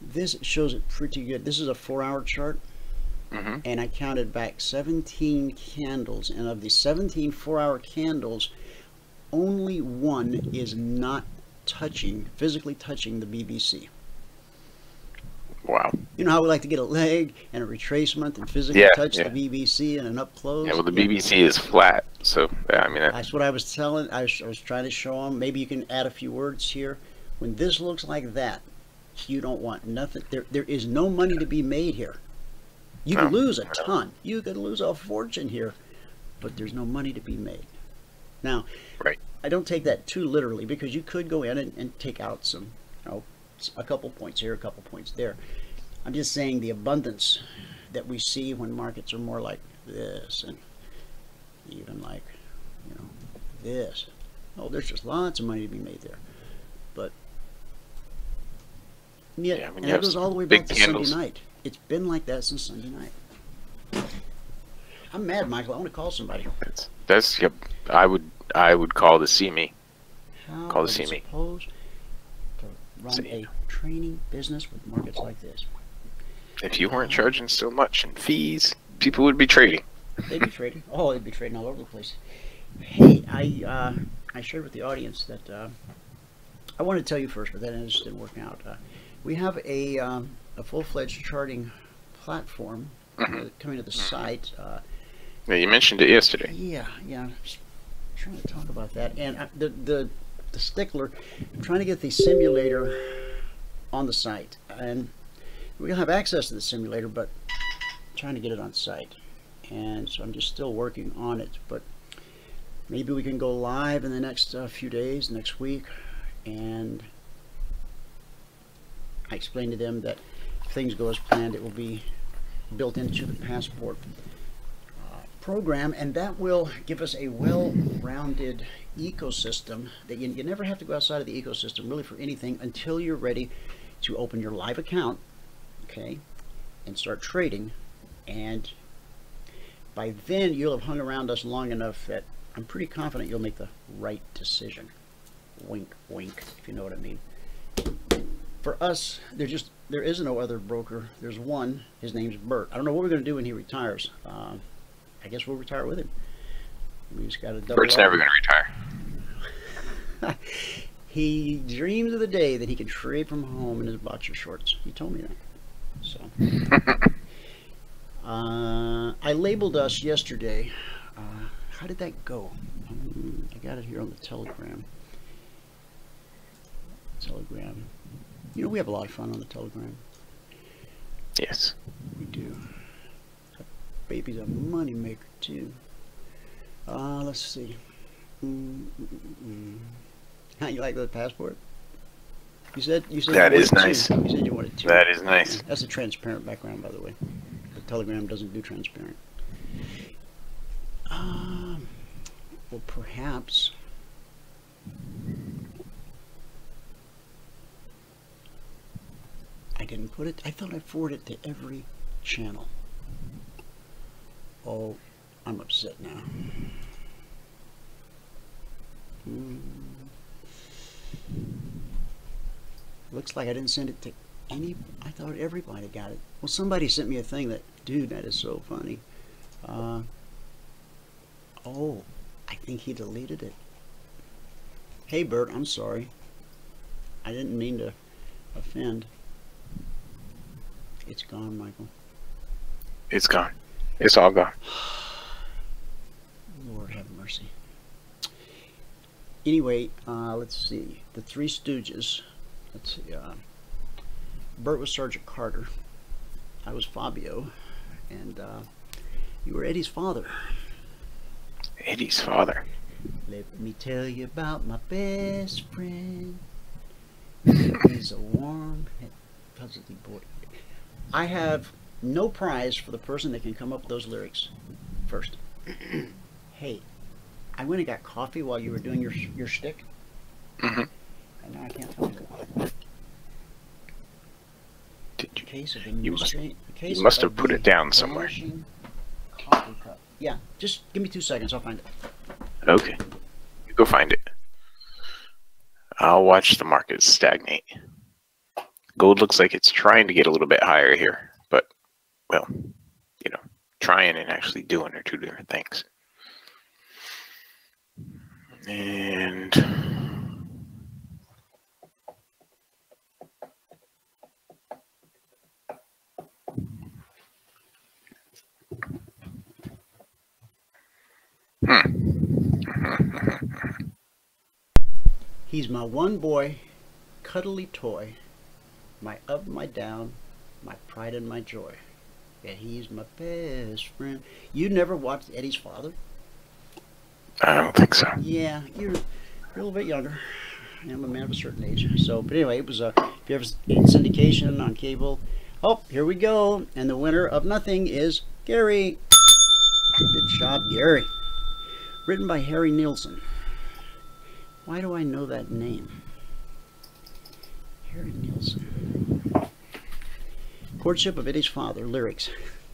this shows it pretty good. This is a four hour chart. Hmm and I counted back 17 candles and of the 17 four hour candles only one is not touching physically touching the BBC Wow. you know how we like to get a leg and a retracement and physically Yeah, touch yeah. the BBC and an up close Yeah, well, the BBC is flat, so yeah, I mean, that, That's what I was telling. I was, I was trying to show them. Maybe you can add a few words here. When this looks like that, you don't want nothing. There, there is no money to be made here. You can No, lose a ton. You could lose a fortune here, but there's no money to be made. Now, Right. I don't take that too literally because you could go in and, and take out some, you know, a couple points here, a couple points there. I'm just saying the abundance that we see when markets are more like this and even like, you know, this. Oh, there's just lots of money to be made there. But yeah, Yeah, when and you it goes all the way back to candles. Sunday night. It's been like that since Sunday night. I'm mad, Michael. I want to call somebody. that's that's. Yep, I would I would call to see me. How Call to see me. supposed run a training business with markets like this? If you weren't charging so much in fees, people would be trading. They'd be trading. Oh, they'd be trading all over the place. Hey, I uh, I shared with the audience that uh, I wanted to tell you first, but then it just didn't work out. Uh, we have a um, a full fledged charting platform uh, coming to the site. Uh, Yeah, you mentioned it yesterday. yeah, yeah. I'm just trying to talk about that, and I, the the the stickler. I'm trying to get the simulator on the site, and we don't have access to the simulator, but I'm trying to get it on site, and so I'm just still working on it. But maybe we can go live in the next uh, few days, next week, and I explained to them that if things go as planned, it will be built into the passport uh, program, and that will give us a well-rounded ecosystem that you, you never have to go outside of the ecosystem really for anything until you're ready to open your live account, okay, and start trading, and by then you'll have hung around us long enough that I'm pretty confident you'll make the right decision. Wink, wink, if you know what I mean. For us, there just there is no other broker. There's one. His name's Bert. I don't know what we're going to do when he retires. Uh, I guess we'll retire with him. We just got to double. Bert's up. never going to retire. He dreams of the day that he can trade from home in his boxer shorts. He told me that. So, uh, I labeled us yesterday. Uh, how did that go? Um, I got it here on the Telegram. Telegram. You know, we have a lot of fun on the Telegram. Yes. We do. Baby's a money maker too. Uh, let's see. Mm, mm, mm, mm. How you like the passport? You said you said That you is nice. two. You said you wanted two. That is nice. That's a transparent background, by the way. The Telegram doesn't do transparent. Um, well, perhaps. I didn't put it. I thought I forwarded it to every channel. Oh, I'm upset now. Hmm. Looks like I didn't send it to any. I thought everybody got it. Well, somebody sent me a thing that, dude, that is so funny. Uh, oh, I think he deleted it. Hey, Bert, I'm sorry. I didn't mean to offend. It's gone, Michael. It's gone. It's all gone. Lord have mercy. Anyway, uh, let's see. The Three Stooges. Let's see. Uh, Bert was Sergeant Carter. I was Fabio, and uh, you were Eddie's father. Eddie's father. Let me tell you about my best friend. He's a warm, positive boy. I have no prize for the person that can come up with those lyrics first. Hey, I went and got coffee while you were doing your your shtick, Mhm. and now I can't find it. Did you? Case of You must- you must have put it down somewhere. Coffee cup. Yeah, just give me two seconds. I'll find it. Okay. You go find it. I'll watch the market stagnate. Gold looks like it's trying to get a little bit higher here, but, well, you know, trying and actually doing are two different things. And He's my one boy, cuddly toy, my up, my down, my pride and my joy. Yeah, he's my best friend. You never watched Eddie's father? I don't think so. Yeah, you're, a little bit younger. I'm a man of a certain age. So, but anyway, it was a if you ever syndication on cable. Oh, here we go, and the winner of nothing is Gary. Good job, Gary. Written by Harry Nilsson. Why do I know that name? Harry Nilsson. Courtship of Eddie's father. Lyrics.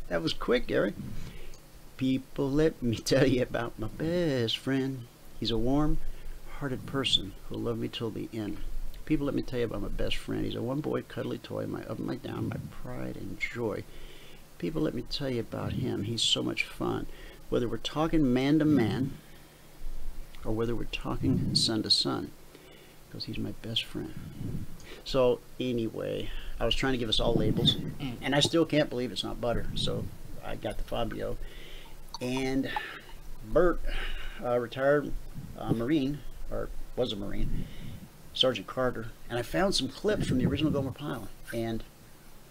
That was quick, Gary. People, let me tell you about my best friend. He's a warm hearted person who'll love me till the end. People, let me tell you about my best friend. He's a one boy cuddly toy, my up, my down, my pride and joy. People, let me tell you about him. He's so much fun. Whether we're talking man to man or whether we're talking son to son, because he's my best friend. So, anyway, I was trying to give us all labels, and I still can't believe it's not butter. So, I got the Fabio. And Bert, uh, retired uh, Marine, or was a Marine, Sergeant Carter, and I found some clips from the original Gomer Pyle, and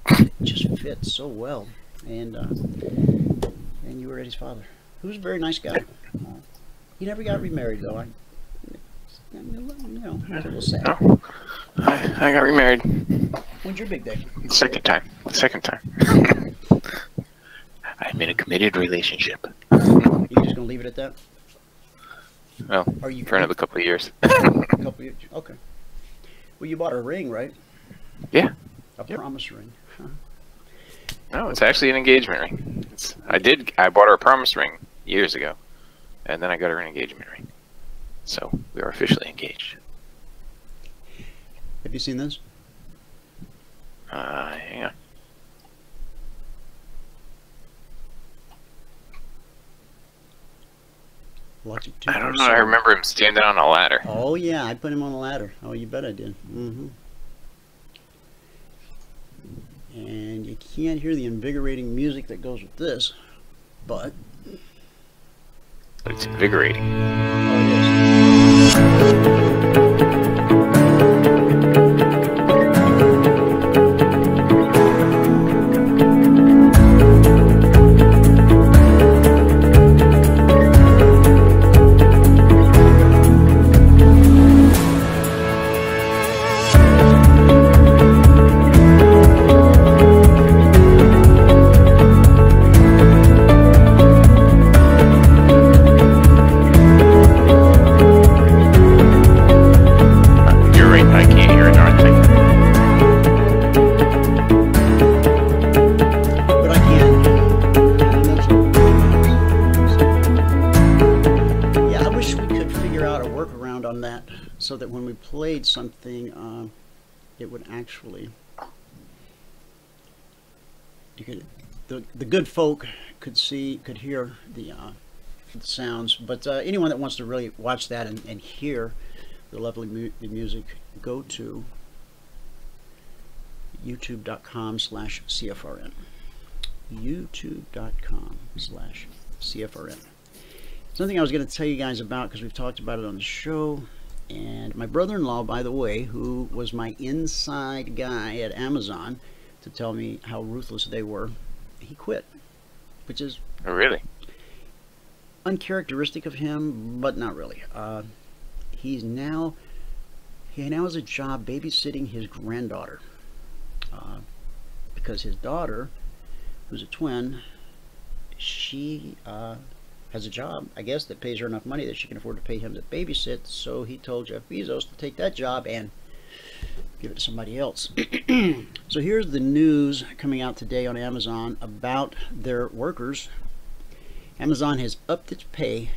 it just fits so well. And uh, and you were Eddie's father, who was a very nice guy. He never got remarried though. I, you know, it's a little sad. Oh, I, I got remarried. When's your big day? Second time. Second time. I'm in a committed relationship. You just gonna leave it at that? Well, Are you for another couple of years. a couple years? Okay. Well, you bought her a ring, right? Yeah. A Yep. promise ring. Huh. No, it's actually an engagement ring. It's, I did. I bought her a promise ring years ago, and then I got her an engagement ring. So we are officially engaged. Have you seen this? Uh, hang on. I don't know. I remember him standing on a ladder. Oh yeah, I put him on a ladder. Oh, you bet I did. Mm-hmm. And you can't hear the invigorating music that goes with this, but It's invigorating. oh, it is. The good folk could see, could hear the, uh, the sounds. But uh, anyone that wants to really watch that and, and hear the lovely mu- the music, go to youtube.com slash CFRN youtube.com slash CFRN. Something I was going to tell you guys about because we've talked about it on the show. And my brother-in-law, by the way, who was my inside guy at Amazon to tell me how ruthless they were, he quit, which is Oh, really? uncharacteristic of him, but not really. Uh, he's now he now has a job babysitting his granddaughter uh, because his daughter, who's a twin, she uh, has a job, I guess, that pays her enough money that she can afford to pay him to babysit. So he told Jeff Bezos to take that job and give it to somebody else. so here's the news coming out today on Amazon about their workers. Amazon has upped its pay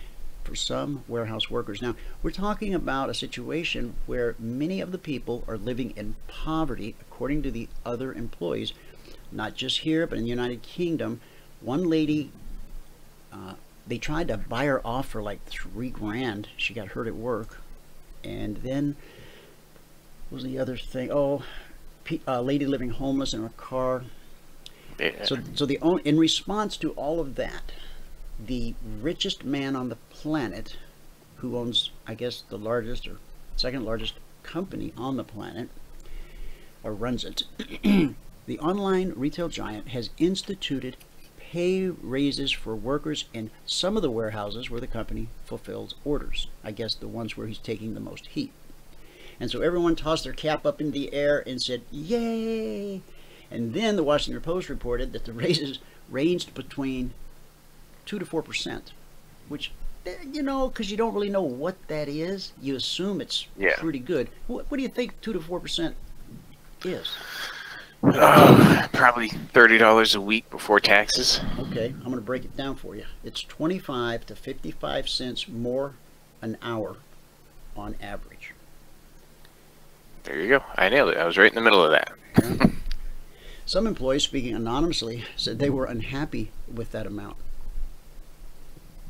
for some warehouse workers. Now, we're talking about a situation where many of the people are living in poverty, according to the other employees, not just here, but in the United Kingdom. One lady, uh, they tried to buy her off for like three grand. She got hurt at work. And then, what was the other thing? Oh, a uh, lady living homeless in her car. Yeah. So, so the on- in response to all of that, the richest man on the planet, who owns, I guess, the largest or second largest company on the planet, or runs it, the online retail giant has instituted pay raises for workers in some of the warehouses where the company fulfills orders. I guess the ones where he's taking the most heat. And so everyone tossed their cap up in the air and said, Yay! And then the Washington Post reported that the raises ranged between 2 to 4%, which, eh, you know, because you don't really know what that is, you assume it's Yeah. pretty good. What, what do you think 2 to 4% is? Oh, probably thirty dollars a week before taxes. Okay, I'm going to break it down for you. It's 25 to 55 cents more an hour on average. There you go. I nailed it. I was right in the middle of that. Some employees, speaking anonymously, said they were unhappy with that amount.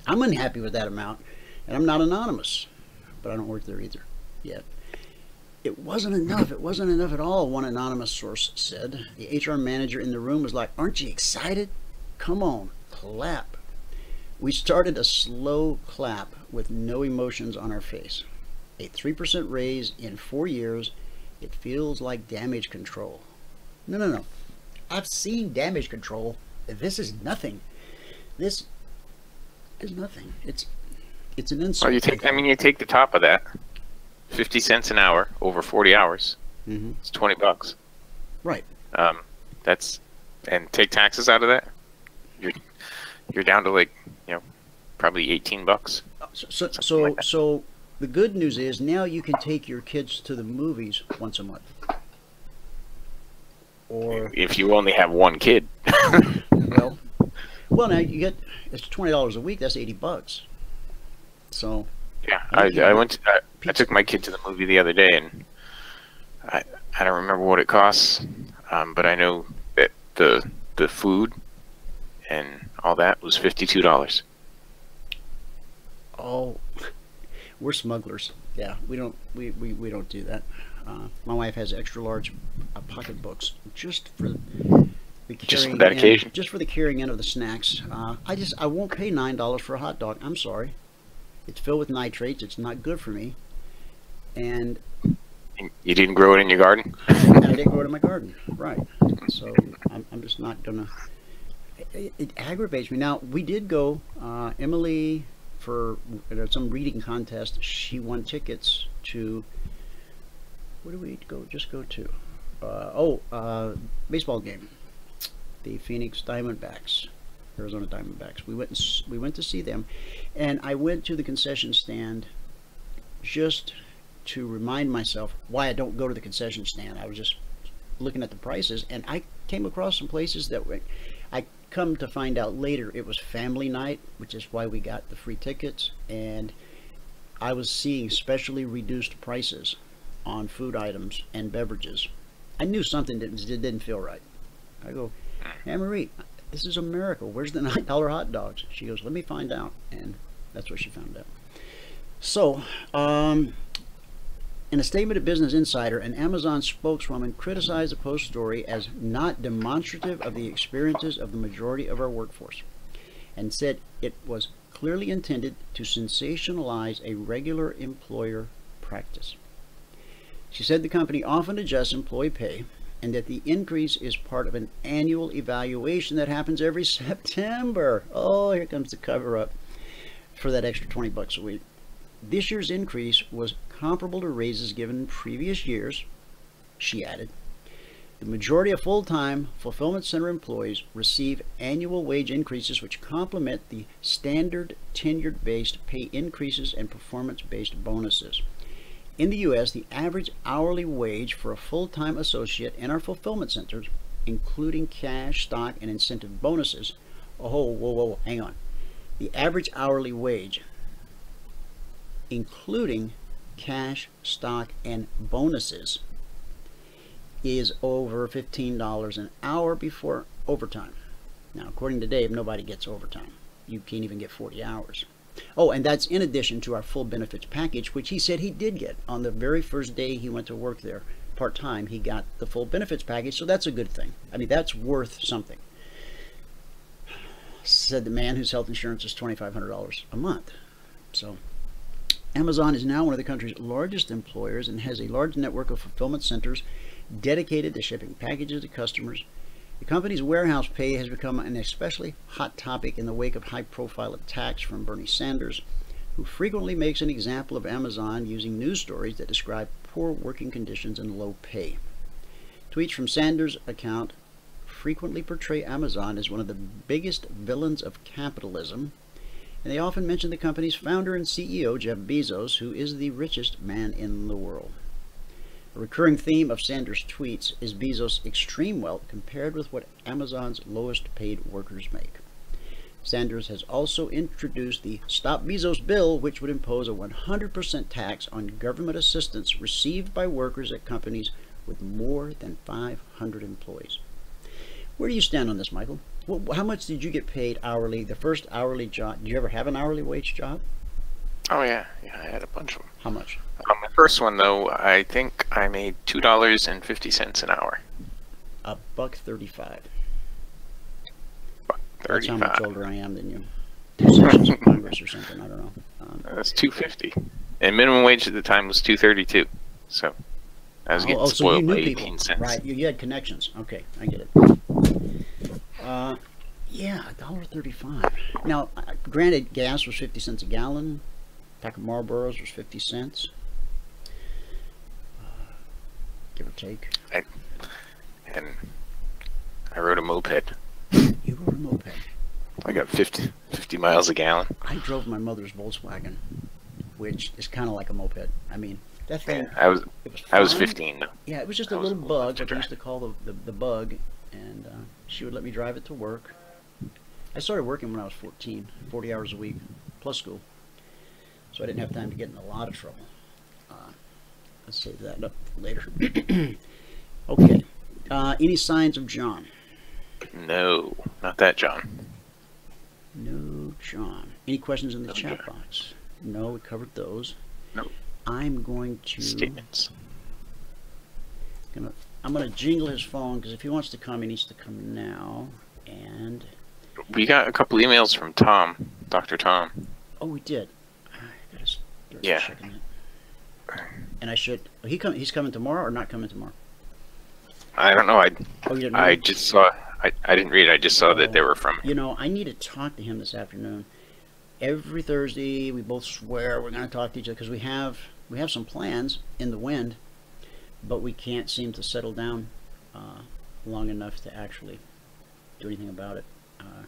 I'm unhappy with that amount, and I'm not anonymous, but I don't work there either yet. It wasn't enough. It wasn't enough at all, one anonymous source said. The HR manager in the room was like, Aren't you excited? Come on, clap. We started a slow clap with no emotions on our face. A 3% raise in four years. It feels like damage control. No, no, no. I've seen damage control. This is nothing. This is nothing. It's it's an insult. Well, you take. I mean, you take the top of that, fifty cents an hour over forty hours. hmm It's twenty bucks. Right. Um, that's and take taxes out of that. You're you're down to like you know probably eighteen bucks. So so so, like so the good news is now you can take your kids to the movies once a month. Or If you only have one kid. well, well now you get it's twenty dollars a week. That's eighty bucks. So Yeah, I, I went. To, I, I took my kid to the movie the other day, and I I don't remember what it costs, um, but I know that the the food and all that was fifty two dollars. Oh, we're smugglers. Yeah, we don't we, we, we don't do that. Uh, my wife has extra large uh, pocketbooks just for the Just for carrying that in- occasion? Just for the carrying in of the snacks. Uh, I just I won't pay nine dollars for a hot dog. I'm sorry. It's filled with nitrates. It's not good for me. And, You didn't grow it in your garden. I didn't grow it in my garden. Right. So I'm, I'm just not gonna. It, it aggravates me. Now we did go. Uh, Emily for know, some reading contest. She won tickets to. Where do we go? Just go to. Uh, oh, uh, baseball game. The Phoenix Diamondbacks, Arizona Diamondbacks. We went. And, we went to see them, and I went to the concession stand. Just to remind myself why I don't go to the concession stand. I was just looking at the prices, and I came across some places that were. Come to find out later it was family night, which is why we got the free tickets, and I was seeing specially reduced prices on food items and beverages. I knew something didn't didn't feel right. I go, Anne Marie, this is America. Where's the nine dollar hot dogs? She goes, let me find out, and that's what she found out. So, um, in a statement to Business Insider, an Amazon spokeswoman criticized the Post story as not demonstrative of the experiences of the majority of our workforce and said it was clearly intended to sensationalize a regular employer practice. She said the company often adjusts employee pay and that the increase is part of an annual evaluation that happens every September. Oh, here comes the cover up for that extra 20 bucks a week. This year's increase was comparable to raises given in previous years, she added. The majority of full-time fulfillment center employees receive annual wage increases which complement the standard tenured-based pay increases and performance-based bonuses. In the U.S., the average hourly wage for a full-time associate in our fulfillment centers, including cash, stock, and incentive bonuses, oh, whoa, whoa, whoa, hang on. The average hourly wage, including cash, stock, and bonuses, is over $15 an hour before overtime. Now, according to Dave, nobody gets overtime. You can't even get 40 hours. Oh, and that's in addition to our full benefits package, which he said he did get on the very first day he went to work there part time. He got the full benefits package, so that's a good thing. I mean, that's worth something. Said the man whose health insurance is $2,500 a month. So, Amazon is now one of the country's largest employers and has a large network of fulfillment centers dedicated to shipping packages to customers. The company's warehouse pay has become an especially hot topic in the wake of high profile attacks from Bernie Sanders, who frequently makes an example of Amazon using news stories that describe poor working conditions and low pay. Tweets from Sanders' account frequently portray Amazon as one of the biggest villains of capitalism, and they often mention the company's founder and CEO, Jeff Bezos, who is the richest man in the world. A recurring theme of Sanders' tweets is Bezos' extreme wealth compared with what Amazon's lowest paid workers make. Sanders has also introduced the Stop Bezos bill, which would impose a 100% tax on government assistance received by workers at companies with more than 500 employees. Where do you stand on this, Michael? How much did you get paid hourly? The first hourly job? Did you ever have an hourly wage job? Oh yeah, yeah, I had a bunch of them. How much? Um, my first one though, I think I made two dollars and fifty cents an hour. A buck thirty-five. Buck That's how Thirty-five. much older I am than you. Two sessions of Congress or something. I don't know. Um, That's two fifty, and minimum wage at the time was two thirty-two. So I was oh, getting oh, so spoiled by eighteen people, cents. right? You, you had connections. Okay, I get it. Uh, yeah, a dollar thirty-five. Now, uh, granted, gas was fifty cents a gallon. pack of Marlboros was fifty cents. Uh, give or take. I, And I rode a moped. You were a moped. I got 50, 50 miles a gallon. I drove my mother's Volkswagen, which is kind of like a moped. I mean, that thing. I was It was I was fifteen. Yeah, it was just a I little bug, I used to call the, the, the bug, and uh, she would let me drive it to work. I started working when I was 14, 40 hours a week, plus school. So I didn't have time to get in a lot of trouble. Uh, let's save that up later. okay. Uh, any signs of John? No, not that John. No, John. Any questions in the No, chat John. box? No, we covered those. No. I'm going to Statements. gonna I'm gonna jingle his phone because if he wants to come, he needs to come now. And We got a couple emails from Tom, Doctor Tom. oh, we did. Yeah. And I should. Oh, he come. He's coming tomorrow or not coming tomorrow? I don't know. I Oh, you didn't. I just saw. I, I didn't read. I just saw that Oh. they were from. You know, I need to talk to him this afternoon. Every Thursday, we both swear we're going to talk to each other because we have we have some plans in the wind, but we can't seem to settle down uh, long enough to actually do anything about it. Uh,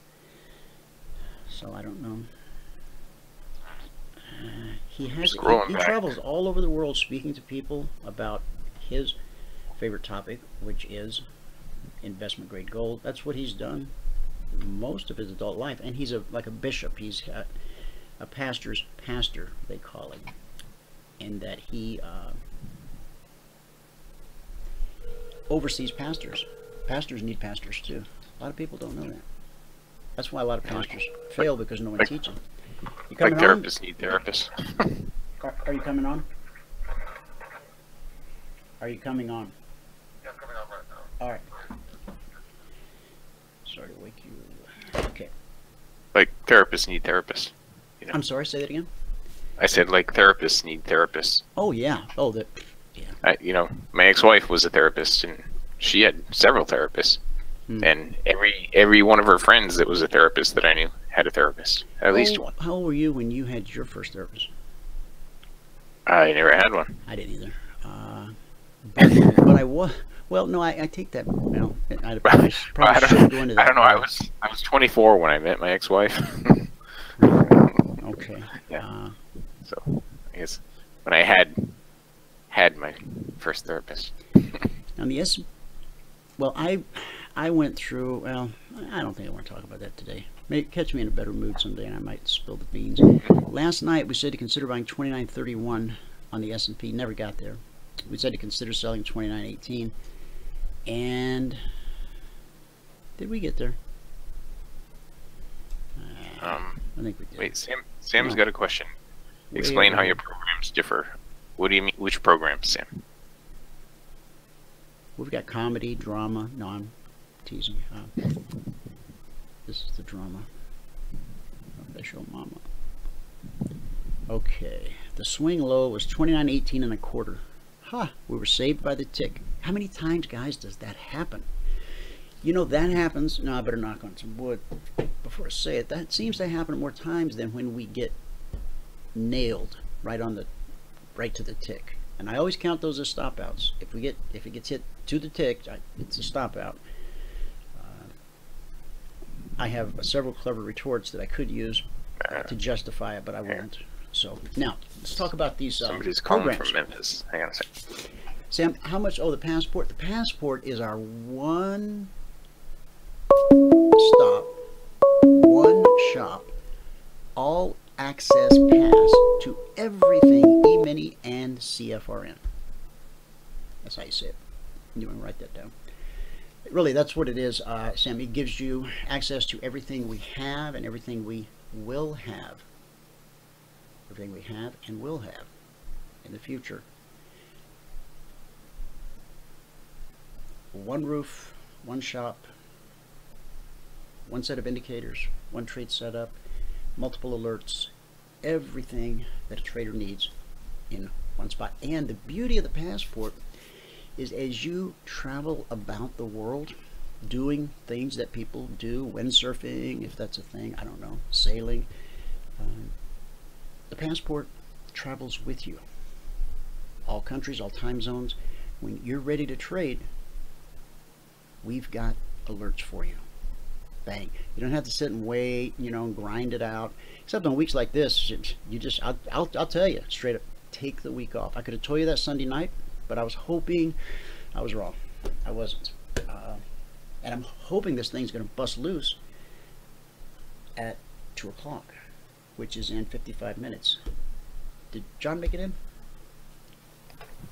so I don't know. Uh, he has he, he travels all over the world speaking to people about his favorite topic, which is investment grade gold. That's what he's done most of his adult life, and he's a like a bishop. He's a, a pastor's pastor, they call him, in that he uh, oversees pastors. Pastors need pastors too. A lot of people don't know that. That's why a lot of pastors fail because no one like- teaches them. You Like coming on? therapists need therapists. Are, are you coming on? Are you coming on? Yeah, I'm coming on right now. All right. Sorry to wake you. Okay. Like therapists need therapists. I'm sorry. Say that again. I said like therapists need therapists. Oh yeah. Oh that. I, you know, my ex-wife was a therapist, and she had several therapists. Hmm. And every every one of her friends that was a therapist that I knew, had a therapist, at least How- one. How old were you when you had your first therapist? I never had one. I didn't either. Uh, but, but I was. Well, no, I, I take that. Well, I probably, probably I don't, shouldn't go into that. I don't know. I was I was 24 when I met my ex-wife. Okay. Yeah. Uh, so I guess when I had had my first therapist. on the S. Well, I I went through. Well, I don't think I want to talk about that today. May catch me in a better mood someday, and I might spill the beans. Last night we said to consider buying 29.31 on the S&P. Never got there. We said to consider selling 29.18, and did we get there? Uh, Um, I think we did. wait, Sam. Sam's No. got a question. Explain how your programs differ. What do you mean? Which programs, Sam? We've got comedy, drama. No, I'm teasing. Uh, this is the drama. Official Mama. Okay. The swing low was 29.18 and a quarter. Huh. We were saved by the tick. How many times, guys, does that happen? You know, that happens. No, I better knock on some wood before I say it. That seems to happen more times than when we get nailed right on the right to the tick. And I always count those as stop outs. If we get if it gets hit to the tick, I, it's a stop out. Uh, I have several clever retorts that I could use to justify it, but I won't. So now let's talk about these uh, somebody's calling programs. from Memphis. Hang on a second. Sam, how much? Oh, the passport. The passport is our one stop, one shop, all access pass to everything E-mini and CFRN. That's how you say it. You want to write that down. Really, that's what it is, uh, Sam. It gives you access to everything we have and everything we will have. Everything we have and will have in the future. one roof, one shop, one set of indicators, one trade setup, multiple alerts, everything that a trader needs in one spot. And the beauty of the passport is as you travel about the world doing things that people do, windsurfing, if that's a thing, I don't know, sailing, um, the passport travels with you. All countries, all time zones. When you're ready to trade, we've got alerts for you. Bang. You don't have to sit and wait, you know, and grind it out. Except on weeks like this, you just, I'll, I'll, I'll tell you straight up, take the week off. I could have told you that Sunday night, but I was hoping I was wrong. I wasn't. Uh, and I'm hoping this thing's going to bust loose at 2 o'clock, which is in 55 minutes. Did John make it in?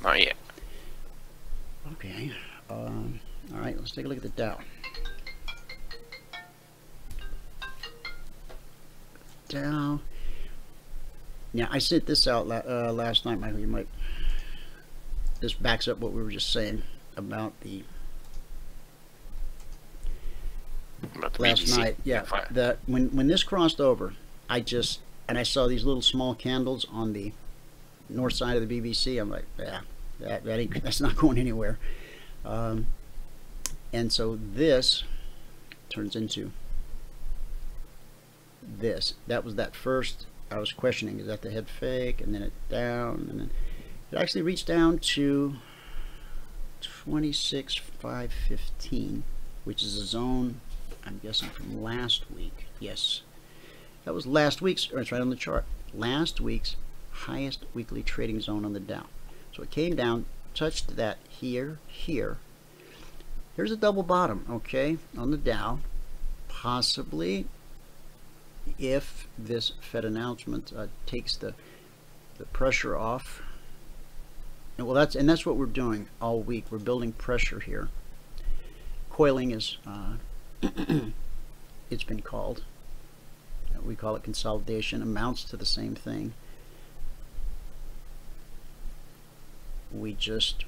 Not yet. Okay. Um, all right, let's take a look at the Dow. Dow. Now, I sent this out la uh, last night, Michael. You might. This backs up what we were just saying about the About the last BBC. night. Yeah, the when when this crossed over, I just and I saw these little small candles on the north side of the BBC. I'm like, yeah, that that ain't, that's not going anywhere. Um, and so this turns into this. That was that first. I was questioning: is that the head fake? And then it down, and then it actually reached down to 26,515, which is a zone. I'm guessing from last week. Yes, that was last week's. Or it's right on the chart. Last week's highest weekly trading zone on the Dow. So it came down, touched that here, here. Here's a double bottom, okay, on the Dow. Possibly, if this Fed announcement uh, takes the the pressure off. And well, that's and that's what we're doing all week. We're building pressure here. Coiling is, uh, it's been called. We call it consolidation. Amounts to the same thing. We just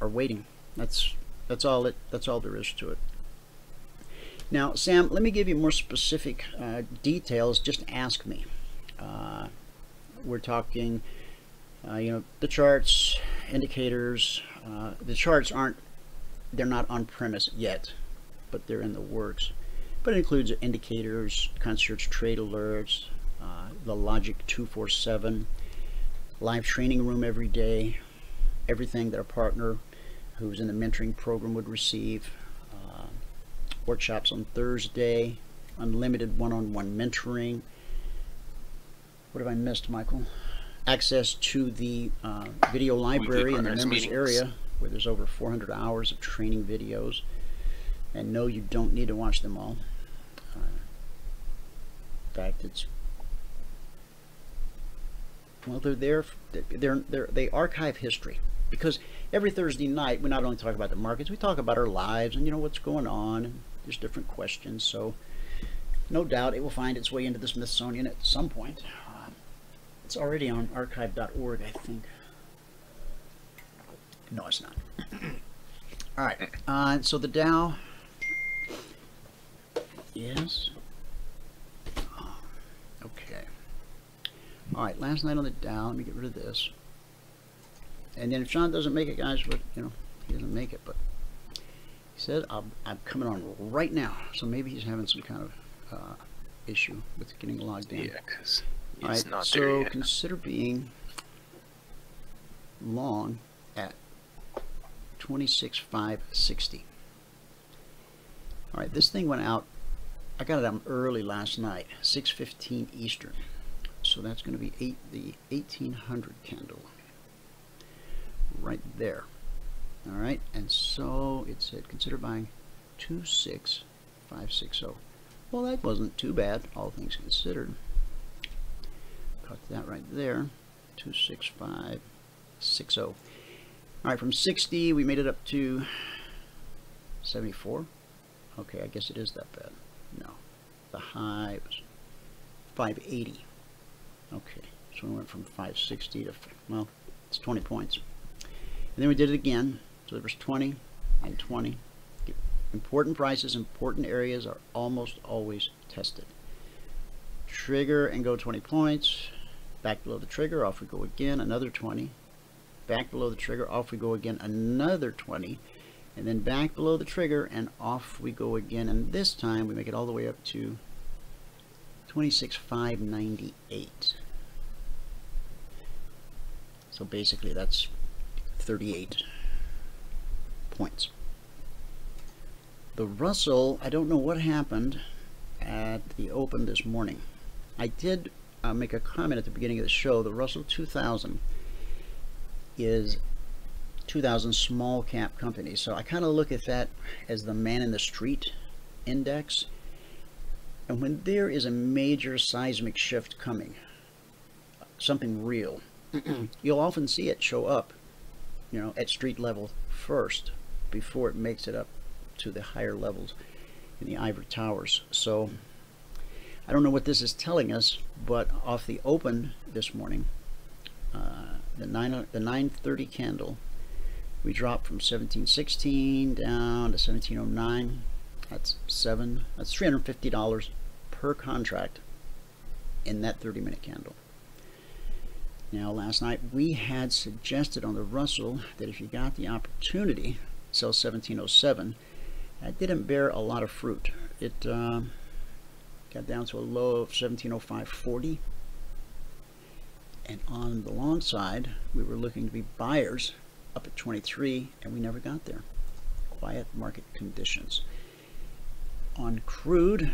are waiting. That's that's all it. That's all there is to it. Now, Sam, let me give you more specific uh, details. Just ask me. Uh, we're talking, uh, you know, the charts, indicators. Uh, the charts aren't, they're not on premise yet, but they're in the works. But it includes indicators, concierge trade alerts, uh, the Logic 247, live training room every day, everything that a partner who's in the mentoring program would receive, workshops on Thursday, unlimited one-on-one mentoring. What have I missed, Michael? Access to the uh, video library in the members meetings. area where there's over 400 hours of training videos. And no, you don't need to watch them all. Uh, in fact, it's well, they're there. They're, they're they archive history because every Thursday night we not only talk about the markets, we talk about our lives and you know what's going on. There's different questions, so no doubt it will find its way into the Smithsonian at some point. Uh, it's already on archive.org, I think. No, it's not. All right. Uh, so the Dow. Yes. Oh, Okay. All right. Last night on the Dow. Let me get rid of this. And then if Sean doesn't make it, guys, but you know he doesn't make it, but said I'm, I'm coming on right now. So maybe he's having some kind of uh, issue with getting logged in. Yeah, because it's right, not so there yet. consider being long at 26,560. All right, this thing went out. I got it out early last night, 6:15 Eastern. So that's going to be eight, the 1800 candle right there. All right, and so it said consider buying 26560. Well, that wasn't too bad, all things considered. Cut that right there. 26560. All right, from 60, we made it up to 74. Okay, I guess it is that bad. No. The high was 580. Okay, so we went from 560 to, well, it's 20 points. And then we did it again. So there was 20 and 20. Important prices, important areas are almost always tested. Trigger and go 20 points. Back below the trigger, off we go again, another 20. Back below the trigger, off we go again, another 20. And then back below the trigger, and off we go again. And this time we make it all the way up to 26,598. So basically that's 38 points. The Russell, I don't know what happened at the open this morning. I did uh, make a comment at the beginning of the show. The Russell 2000 is 2000 small cap companies. So I kind of look at that as the man in the street index. And when there is a major seismic shift coming, something real, you'll often see it show up, you know, at street level first before it makes it up to the higher levels in the ivory towers. So I don't know what this is telling us, but off the open this morning, uh, the nine the 930 candle, we dropped from 1716 down to 1709. That's seven. That's 350 dollars per contract in that 30 minute candle. Now, last night we had suggested on the Russell that if you got the opportunity, sell 1707. That didn't bear a lot of fruit. It uh, got down to a low of 1705.40. And on the long side, we were looking to be buyers up at 23, and we never got there. Quiet market conditions. On crude,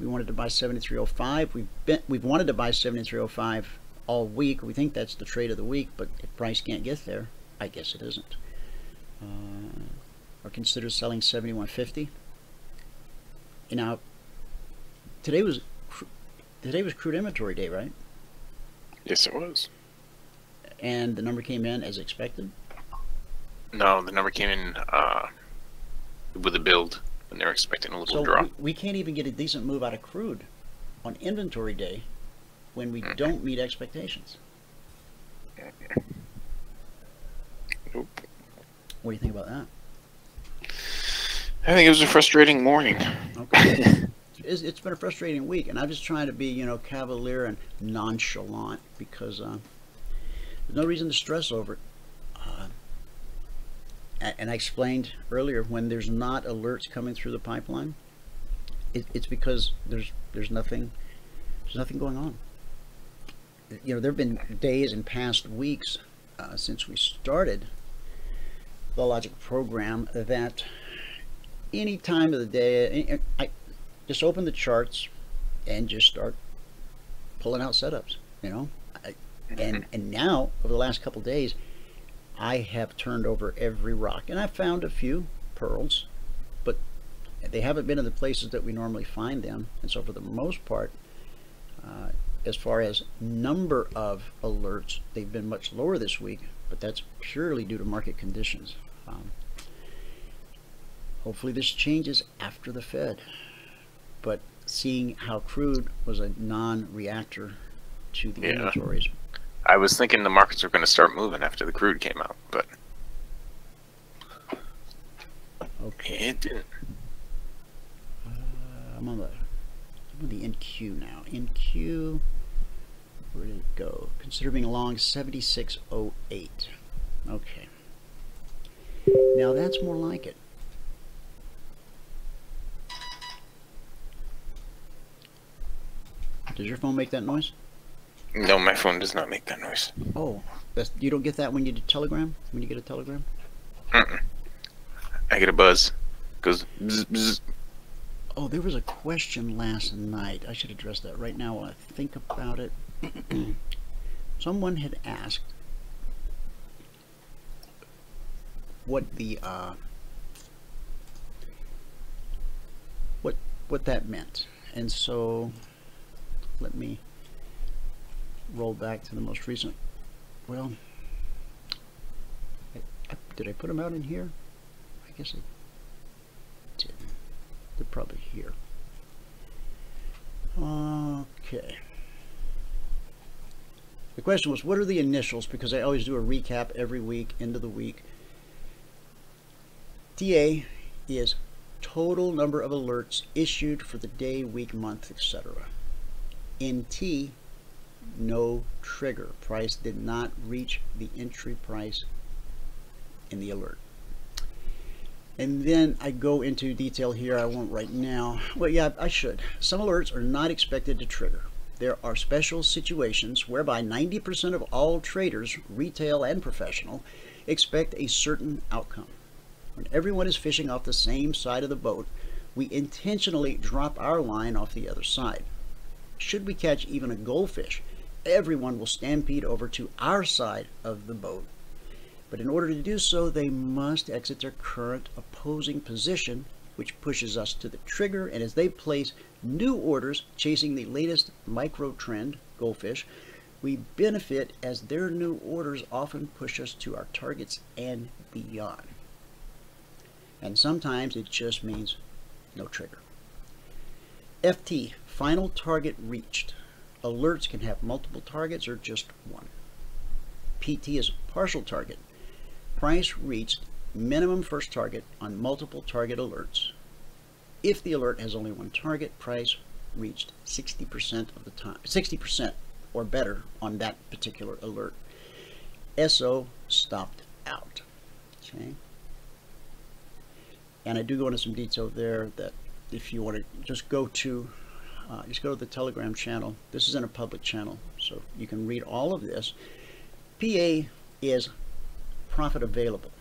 we wanted to buy 73.05. We've been we've wanted to buy 73.05 all week. We think that's the trade of the week, but if price can't get there, I guess it isn't. Uh, or consider selling 71.50. You know, today was today was crude inventory day, right? Yes, it was. And the number came in as expected. No, the number came in uh, with a build, and they're expecting a little So drop. we, we can't even get a decent move out of crude on inventory day when we don't meet expectations. Nope. What do you think about that? I think it was a frustrating morning. Okay. it's, it's been a frustrating week, and I'm just trying to be, you know, cavalier and nonchalant because uh, there's no reason to stress over it. Uh, and I explained earlier when there's not alerts coming through the pipeline, it, it's because there's there's nothing there's nothing going on. you know, there have been days and past weeks uh, since we started the logic program that any time of the day, I just open the charts and just start pulling out setups, you know. I, and and now over the last couple days, I have turned over every rock, and I found a few pearls, but they haven't been in the places that we normally find them. And so, for the most part, uh, as far as number of alerts, they've been much lower this week, but that's purely due to market conditions. Um, hopefully, this changes after the Fed. But seeing how crude was a non-reactor to the Yeah. inventories, I was thinking the markets were going to start moving after the crude came out, but okay. it didn't. Uh, I'm on the I'm on the NQ now. NQ, where did it go? Consider being along 7608. Okay. Now that's more like it. Does your phone make that noise? No, my phone does not make that noise. Oh, that's, you don't get that when you do Telegram? When you get a Telegram? Mm-mm. I get a buzz. Goes bzz, bzz. Oh, there was a question last night. I should address that right now while I think about it. Someone had asked what the uh, what what that meant, and so let me roll back to the most recent. Well, I, I, did I put them out in here? I guess I didn't. They're probably here. Okay. The question was, what are the initials? Because I always do a recap every week, end of the week. TA is total number of alerts issued for the day, week, month, etc. NT, no trigger. Price did not reach the entry price in the alert. And then I go into detail here. I won't right now. Well, yeah, I should. Some alerts are not expected to trigger. There are special situations whereby 90% of all traders, retail and professional, expect a certain outcome. When everyone is fishing off the same side of the boat, we intentionally drop our line off the other side. Should we catch even a goldfish, everyone will stampede over to our side of the boat but in order to do so, they must exit their current opposing position, which pushes us to the trigger. And as they place new orders chasing the latest micro trend, goldfish, we benefit as their new orders often push us to our targets and beyond. And sometimes it just means no trigger. FT, final target reached. Alerts can have multiple targets or just one. PT is partial target price reached minimum first target on multiple target alerts. If the alert has only one target, price reached 60% of the time, 60% or better on that particular alert. SO stopped out. Okay. And I do go into some detail there that if you want to just go to uh, just go to the Telegram channel. This is in a public channel, so you can read all of this. PA is profit available.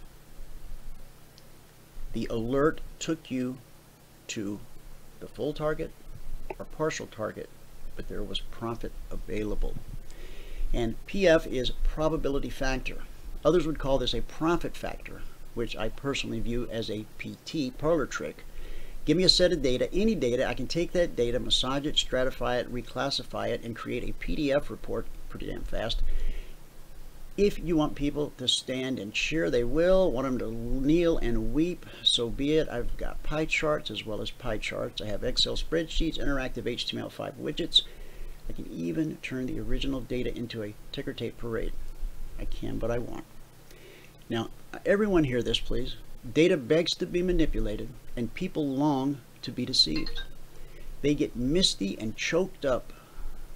The alert took you to the full target or partial target, but there was profit available. And PF is probability factor. Others would call this a profit factor, which I personally view as a PT, parlor trick. Give me a set of data, any data, I can take that data, massage it, stratify it, reclassify it, and create a PDF report pretty damn fast if you want people to stand and cheer, they will. Want them to kneel and weep, so be it. I've got pie charts as well as pie charts. I have Excel spreadsheets, interactive HTML5 widgets. I can even turn the original data into a ticker tape parade. I can, but I won't. Now, everyone hear this, please. Data begs to be manipulated, and people long to be deceived. They get misty and choked up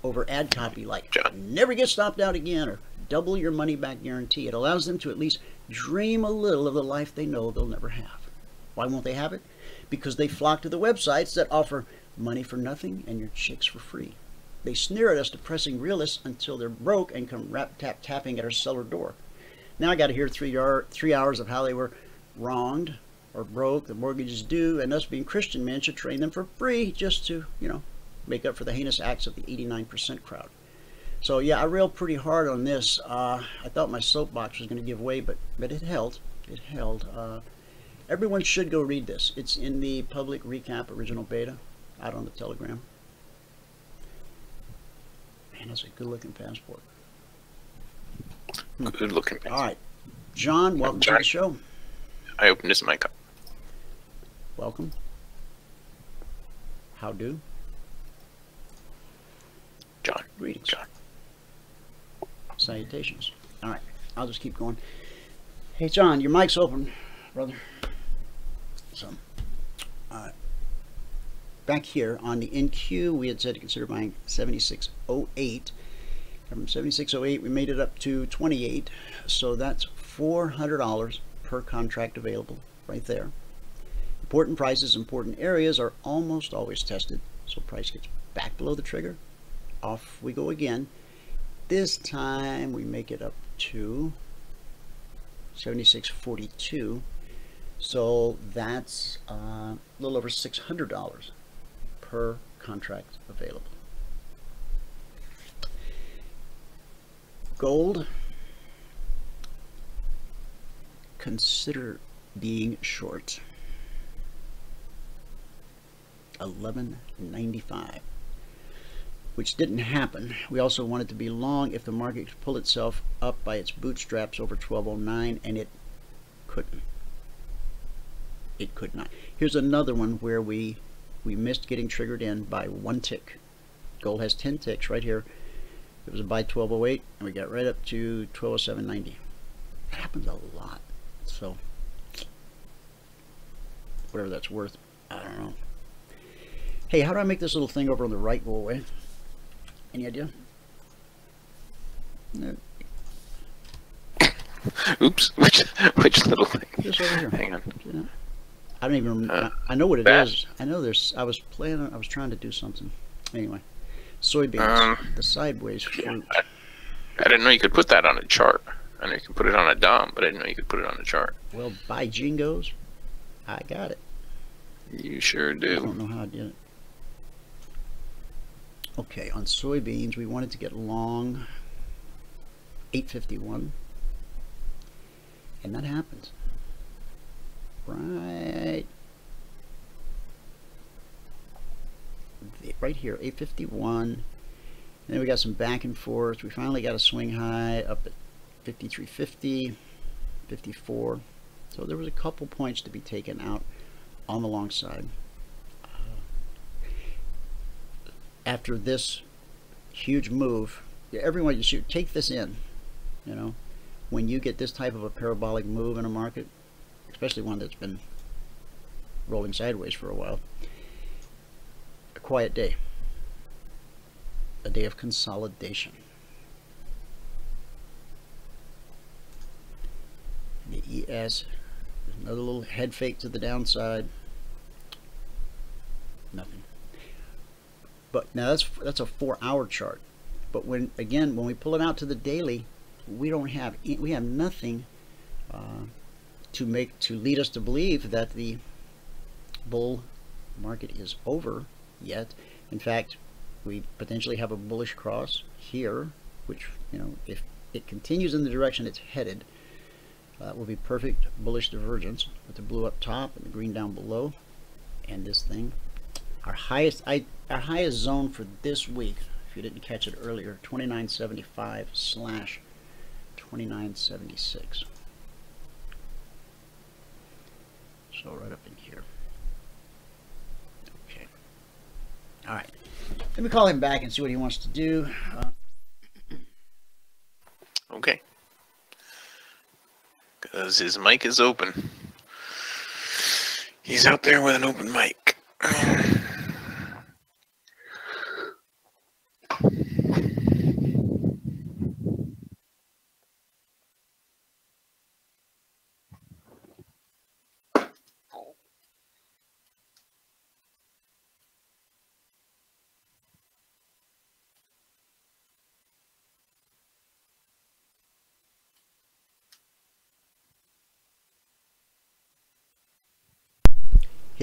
over ad copy like never get stopped out again or double your money back guarantee. It allows them to at least dream a little of the life they know they'll never have. Why won't they have it? Because they flock to the websites that offer money for nothing and your chicks for free. They sneer at us depressing realists until they're broke and come rap tap tapping at our cellar door. Now I got to hear three, three hours of how they were wronged or broke, the mortgage is due, and us being Christian men should train them for free just to, you know, make up for the heinous acts of the 89% crowd. So yeah, I railed pretty hard on this. Uh, I thought my soapbox was going to give way, but but it held. It held. Uh, everyone should go read this. It's in the public recap original beta out on the Telegram. Man, that's a good-looking passport. Good looking. All right, John, welcome to the show. I opened this mic up. Welcome. How do? John. Greetings. John. Salutations. All right, I'll just keep going. Hey, John, your mic's open, brother. So, uh, back here on the NQ, we had said to consider buying 7608. From 7608, we made it up to 28, so that's $400 per contract available right there. Important prices, important areas are almost always tested, so price gets back below the trigger. Off we go again. This time we make it up to 7642. So that's uh, a little over $600 per contract available. Gold, consider being short. 1195 which didn't happen. We also wanted to be long if the market could pull itself up by its bootstraps over 1209 and it couldn't. It could not. Here's another one where we we missed getting triggered in by one tick. Gold has 10 ticks right here. It was a buy 1208 and we got right up to 1207.90. That happens a lot. So whatever that's worth, I don't know. Hey, how do I make this little thing over on the right go away? Any idea? No, Oops. Which which little thing? Just over here. Hang on. Yeah. I don't even. Remember. Uh, I I know what it that. is. I know there's. I was playing. I was trying to do something. Anyway, soybeans. Um, the sideways fruit. I didn't know you could put that on a chart. I know you can put it on a DOM, but I didn't know you could put it on a chart. Well, by jingos, I got it. You sure do. I don't know how I did it. Okay, on soybeans, we wanted to get long 851. And that happens. Right. Right here, 851. Then we got some back and forth. We finally got a swing high up at 5350, 54. So there was a couple points to be taken out on the long side. After this huge move, everyone you should take this in. You know, when you get this type of a parabolic move in a market, especially one that's been rolling sideways for a while, a quiet day, a day of consolidation. The ES, another little head fake to the downside. Nothing but now that's that's a four hour chart. But when again when we pull it out to the daily we don't have we have nothing uh, to make to lead us to believe that the bull market is over yet. In fact we potentially have a bullish cross here which you know if it continues in the direction it's headed uh, will be perfect bullish divergence with the blue up top and the green down below. And this thing our highest I, our highest zone for this week if you didn't catch it earlier 2975 slash 2976 so right up in here okay all right let me call him back and see what he wants to do uh, Okay. Because his mic is open. He's out there with an open mic.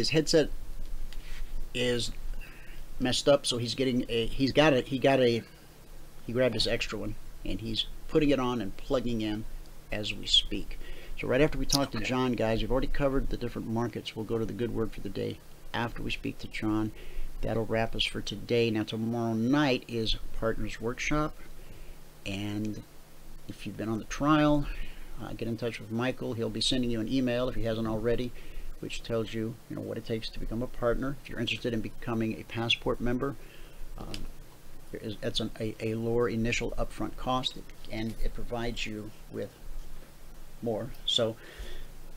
His headset is messed up, so he's getting a he's got it he got a he grabbed his extra one and he's putting it on and plugging in as we speak. So right after we talk to John, guys, we've already covered the different markets. We'll go to the good word for the day after we speak to John. That'll wrap us for today. Now tomorrow night is Partners Workshop, and if you've been on the trial, uh, get in touch with Michael. He'll be sending you an email if he hasn't already, which tells you you know what it takes to become a partner. If you're interested in becoming a passport member, um, there is that's an, a, a lower initial upfront cost, and it provides you with more. So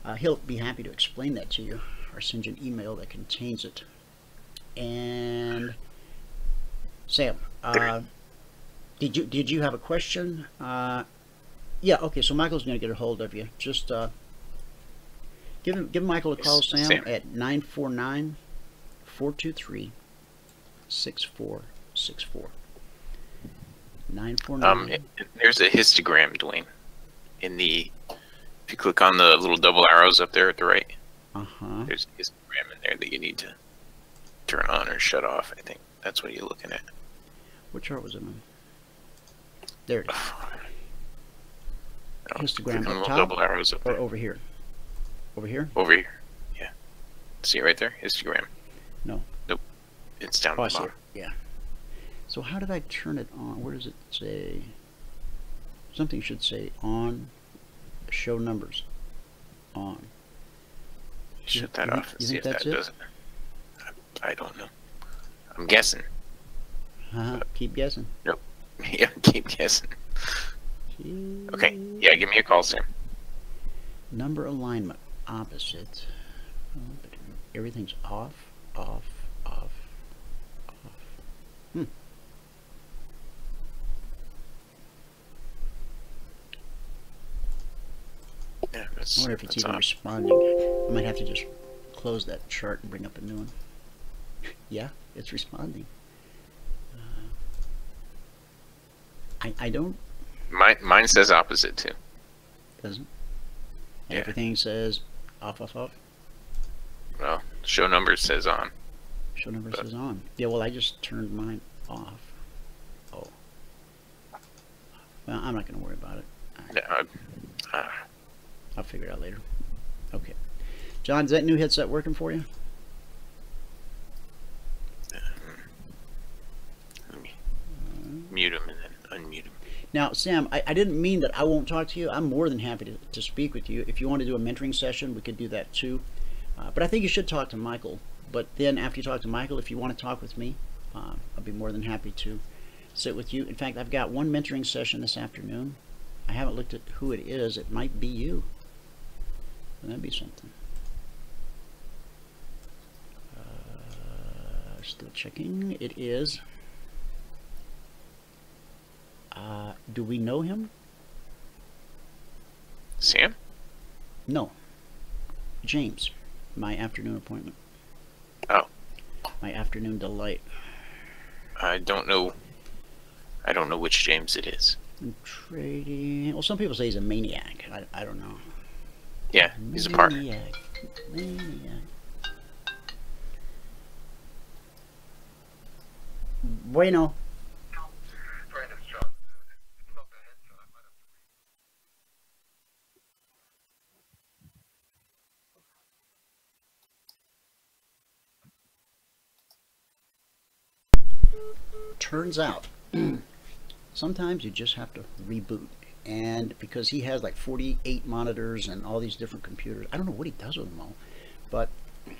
uh, he'll be happy to explain that to you, or send you an email that contains it. And Sam, uh, did you did you have a question? Uh, yeah, okay. So Michael's going to get a hold of you. Just uh, give him give Michael a call, Sam, Sam. at 949 423 6464. 949 Um, it- there's a histogram, Dwayne. In the, if you click on the little double arrows up there at the right, Uh-huh. there's a histogram in there that you need to turn on or shut off. I think that's what you're looking at. What chart was it on? There it is. No, Histogram up top? double arrows up Or there. over here? Over here? Over here. Yeah. See it right there? Histogram. No. Nope. It's down Oh, at the bottom. Yeah. So how did I turn it on? Where does it say? Something should say on. Show numbers. On. Shut that you think- off and you see think if that's that it? does it. I, I don't know. I'm guessing. Uh-huh. Keep guessing. Nope. yeah, keep guessing. Okay. Yeah, give me a call, Sam. Number alignment opposite. Oh, Everything's off, off, off, off. Hmm. Yeah, I wonder if it's even on. responding. I might have to just close that chart and bring up a new one. yeah, it's responding. Uh, I I don't Mine, mine says opposite too. doesn't. Yeah. Everything says off off off. Well, show number says on. Show number But- says on. Yeah, well I just turned mine off. Oh. Well, I'm not going to worry about it. Yeah, uh, uh, I'll figure it out later. Okay. John, is that new headset working for you? let me mute him and then unmute him. Now, Sam, I, I didn't mean that I won't talk to you. I'm more than happy to, to speak with you. If you want to do a mentoring session, we could do that too. Uh, but I think you should talk to Michael. But then after you talk to Michael, if you want to talk with me, uh, I'll be more than happy to sit with you. In fact, I've got one mentoring session this afternoon. I haven't looked at who it is. It might be you. That'd be something. Uh, still checking. It is. Uh, do we know him? Sam? No. James, my afternoon appointment. Oh. My afternoon delight. I don't know. I don't know which James it is. And trading. Well, some people say he's a maniac. I, I don't know. Yeah, he's a partner. Maniac. Maniac. Bueno. Turns out, sometimes you just have to reboot. And because he has like 48 monitors and all these different computers, I don't know what he does with them all, but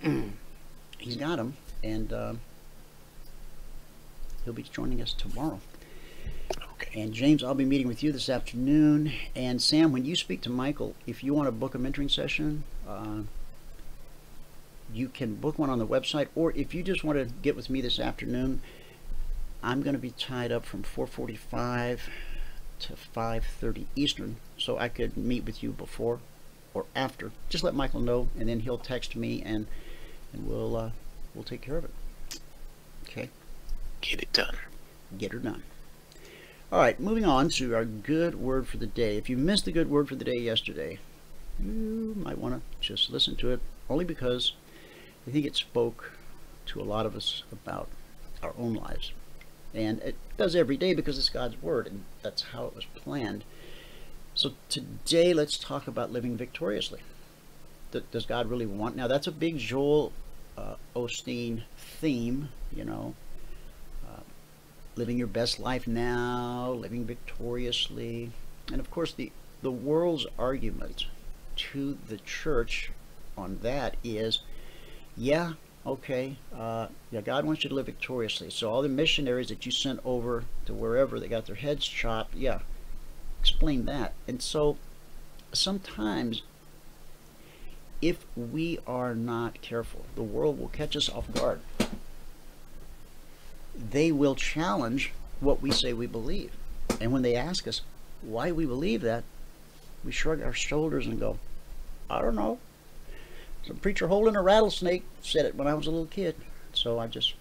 he's got them, and um, he'll be joining us tomorrow. Okay. And James, I'll be meeting with you this afternoon. And Sam, when you speak to Michael, if you want to book a mentoring session, uh, you can book one on the website, or if you just want to get with me this afternoon, I'm going to be tied up from 4:45 to 5:30 Eastern, so I could meet with you before or after. Just let Michael know, and then he'll text me, and and we'll uh, we'll take care of it. Okay, Get it done. get her done. All right, moving on to our good word for the day. If you missed the good word for the day yesterday, you might want to just listen to it, only because I think it spoke to a lot of us about our own lives. And it does every day because it's God's Word, and that's how it was planned. So today, let's talk about living victoriously. Does God really want? Now, that's a big Joel uh, Osteen theme, you know. Uh, living your best life now, living victoriously. And of course, the, the world's argument to the church on that is yeah, okay, uh, yeah, God wants you to live victoriously. So all the missionaries that you sent over to wherever they got their heads chopped, yeah, explain that. And so sometimes if we are not careful, the world will catch us off guard. They will challenge what we say we believe. And when they ask us why we believe that, we shrug our shoulders and go, I don't know. Some preacher holding a rattlesnake said it when I was a little kid. So I just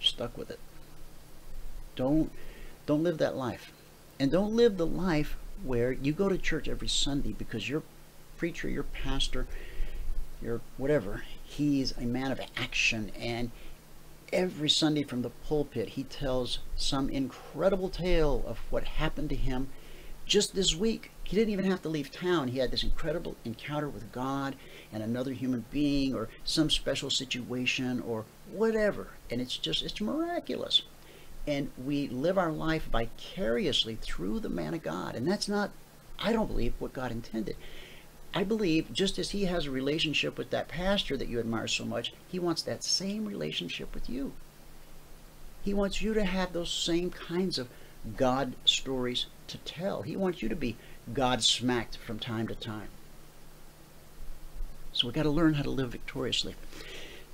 stuck with it. Don't don't live that life. And don't live the life where you go to church every Sunday because your preacher, your pastor, your whatever, he's a man of action and every Sunday from the pulpit he tells some incredible tale of what happened to him just this week. He didn't even have to leave town. He had this incredible encounter with God and another human being or some special situation or whatever. And it's just, it's miraculous. And we live our life vicariously through the man of God. And that's not, I don't believe, what God intended. I believe just as he has a relationship with that pastor that you admire so much, he wants that same relationship with you. He wants you to have those same kinds of God stories to tell. He wants you to be God smacked from time to time. So we've got to learn how to live victoriously.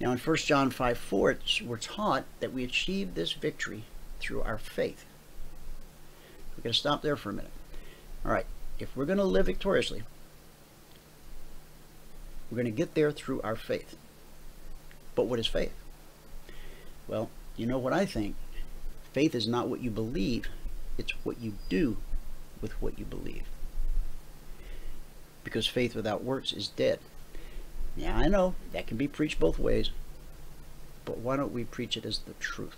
Now in 1 John 5 4, it's, we're taught that we achieve this victory through our faith. We're going to stop there for a minute. All right, if we're going to live victoriously, we're going to get there through our faith. But what is faith? Well, you know what I think? Faith is not what you believe, it's what you do with what you believe. Because faith without works is dead. Yeah, I know that can be preached both ways, but why don't we preach it as the truth?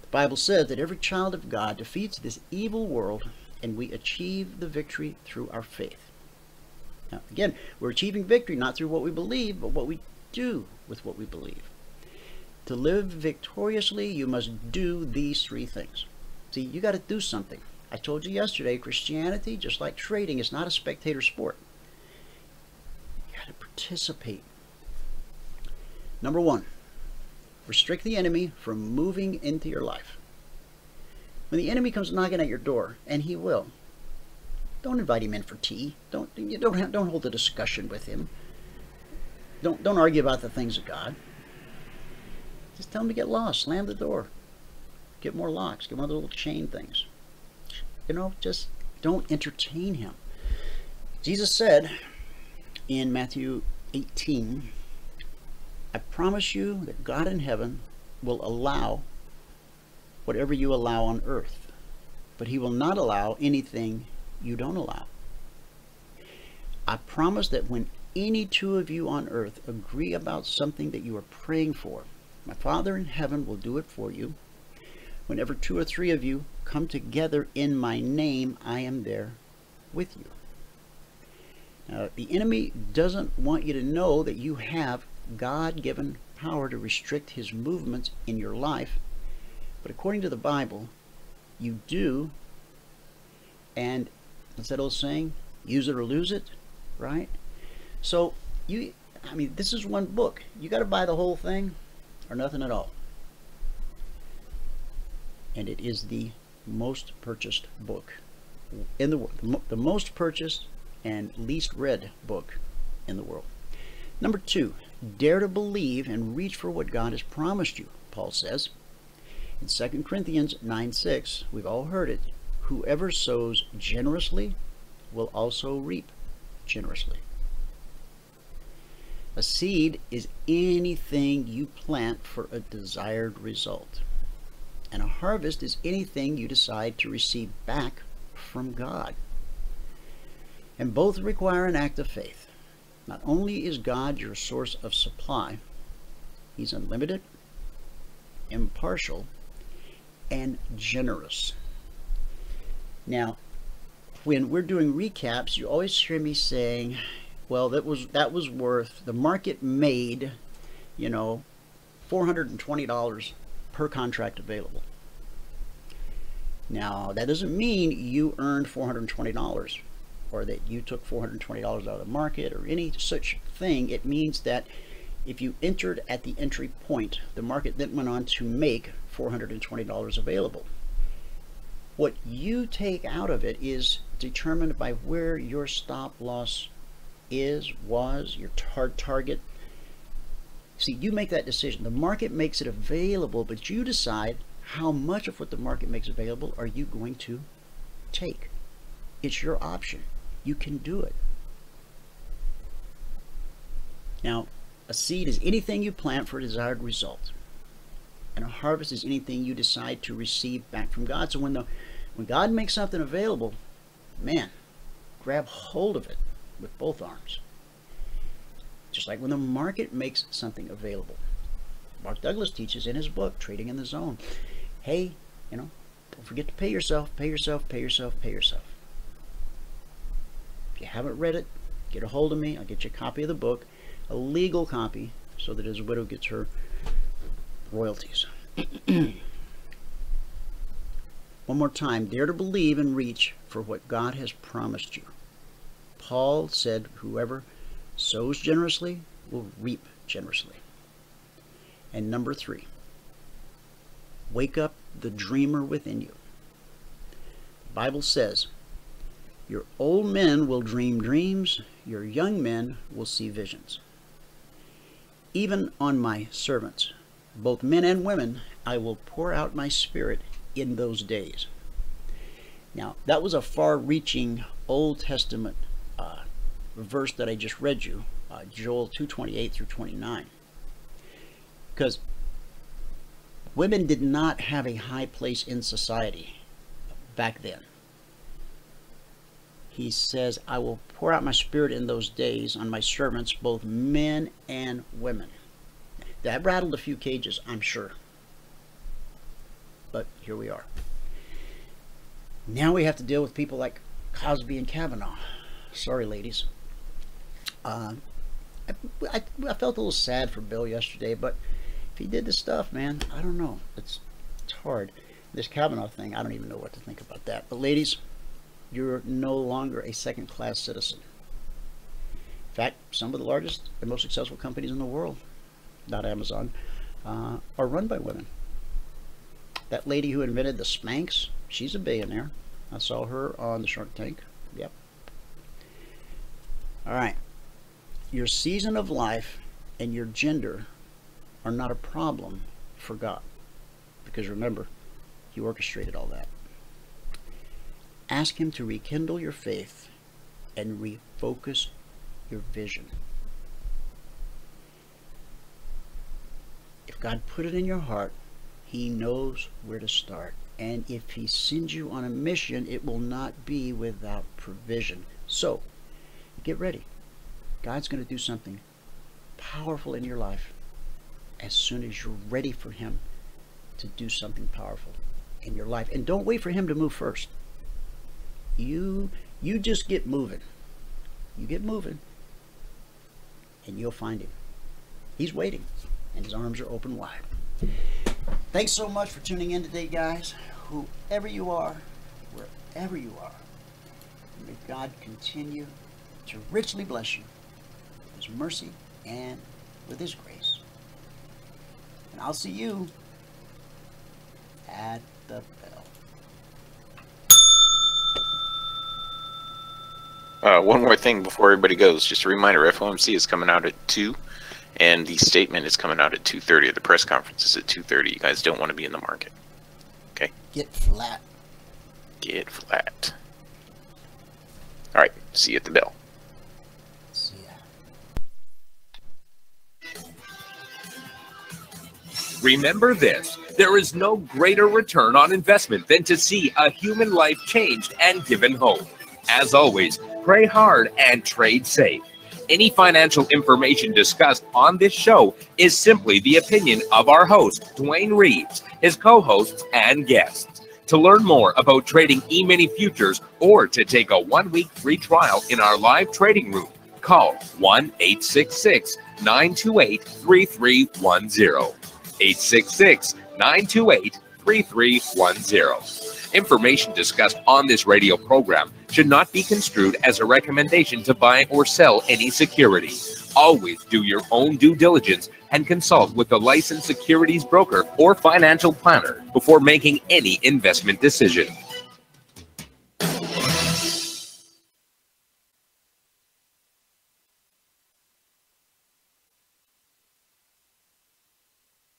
The Bible says that every child of God defeats this evil world and we achieve the victory through our faith. Now, again, we're achieving victory not through what we believe, but what we do with what we believe. To live victoriously, you must do these three things. See, you got to do something. I told you yesterday, Christianity, just like trading, is not a spectator sport. You got to participate. Number one, restrict the enemy from moving into your life. When the enemy comes knocking at your door, and he will, don't invite him in for tea. Don't you don't don't hold a discussion with him. Don't don't argue about the things of God. Just tell him to get lost. Slam the door. Get more locks. Get one of the little chain things. You know, just don't entertain him. Jesus said in Matthew 18, I promise you that God in heaven will allow whatever you allow on earth, but he will not allow anything you don't allow. I promise that when any two of you on earth agree about something that you are praying for, my Father in heaven will do it for you. Whenever two or three of you come together in my name, I am there with you. Now, the enemy doesn't want you to know that you have God given power to restrict his movements in your life. But according to the Bible, you do. And what's that old saying? Use it or lose it, right? So, you, I mean, this is one book. You got to buy the whole thing or nothing at all. And it is the most purchased book in the world. The, most purchased and least read book in the world. Number two, dare to believe and reach for what God has promised you, Paul says. In 2 Corinthians 9 6, we've all heard it. Whoever sows generously will also reap generously. A seed is anything you plant for a desired result. And a harvest is anything you decide to receive back from God. And both require an act of faith. Not only is God your source of supply, He's unlimited, impartial, and generous. Now, when we're doing recaps, you always hear me saying, well, that was that was worth the market made, you know, $420 per contract available. Now, that doesn't mean you earned $420 or that you took $420 out of the market or any such thing. It means that if you entered at the entry point, the market then went on to make $420 available. What you take out of it is determined by where your stop loss is, was, your tar target. See, you make that decision. The market makes it available, but you decide how much of what the market makes available are you going to take. It's your option. You can do it. Now, a seed is anything you plant for a desired result. And a harvest is anything you decide to receive back from God. So when the when God makes something available, man, grab hold of it with both arms. Just like when the market makes something available. Mark Douglas teaches in his book, Trading in the Zone, hey, you know, don't forget to pay yourself, pay yourself, pay yourself, pay yourself. If you haven't read it, get a hold of me. I'll get you a copy of the book, a legal copy, so that his widow gets her royalties. One more time, dare to believe and reach for what God has promised you. Paul said, Whoever sows generously will reap generously. And number three, wake up the dreamer within you. The Bible says, Your old men will dream dreams, your young men will see visions. Even on my servants, both men and women, I will pour out my spirit in those days. Now, that was a far reaching Old Testament verse that I just read you, uh, Joel 2:28 through 29. Because women did not have a high place in society back then. He says, I will pour out my spirit in those days on my servants, both men and women. That rattled a few cages, I'm sure. But here we are. Now we have to deal with people like Cosby and Kavanaugh. Sorry, ladies. Uh, I, I, I, felt a little sad for Bill yesterday, but if he did this stuff, man, I don't know. It's, it's hard. This Kavanaugh thing, I don't even know what to think about that. But ladies, you're no longer a second-class citizen. In fact, some of the largest and most successful companies in the world, not Amazon, uh, are run by women. That lady who invented the Spanx, she's a billionaire. I saw her on the Shark Tank. Yep. All right. Your season of life and your gender are not a problem for God. Because remember, He orchestrated all that. Ask Him to rekindle your faith and refocus your vision. If God put it in your heart, He knows where to start. And if He sends you on a mission, it will not be without provision. So, get ready. God's going to do something powerful in your life as soon as you're ready for Him to do something powerful in your life. And don't wait for Him to move first. You you just get moving. You get moving and you'll find him. He's waiting and his arms are open wide. Thanks so much for tuning in today, guys. Whoever you are, wherever you are, may God continue to richly bless you his mercy and with his grace. And I'll see you at the bell. Uh, one more thing before everybody goes. Just a reminder, FOMC is coming out at 2, and the statement is coming out at 2.30. The press conference is at 2.30. You guys don't want to be in the market. Okay? Get flat. Get flat. All right. See you at the bell. Remember this there is no greater return on investment than to see a human life changed and given hope. As always, pray hard and trade safe. Any financial information discussed on this show is simply the opinion of our host, Dwayne Reeves, his co hosts, and guests. To learn more about trading e mini futures or to take a one week free trial in our live trading room, call 1 866 928 3310. 866 928 3310. Information discussed on this radio program should not be construed as a recommendation to buy or sell any security. Always do your own due diligence and consult with a licensed securities broker or financial planner before making any investment decision.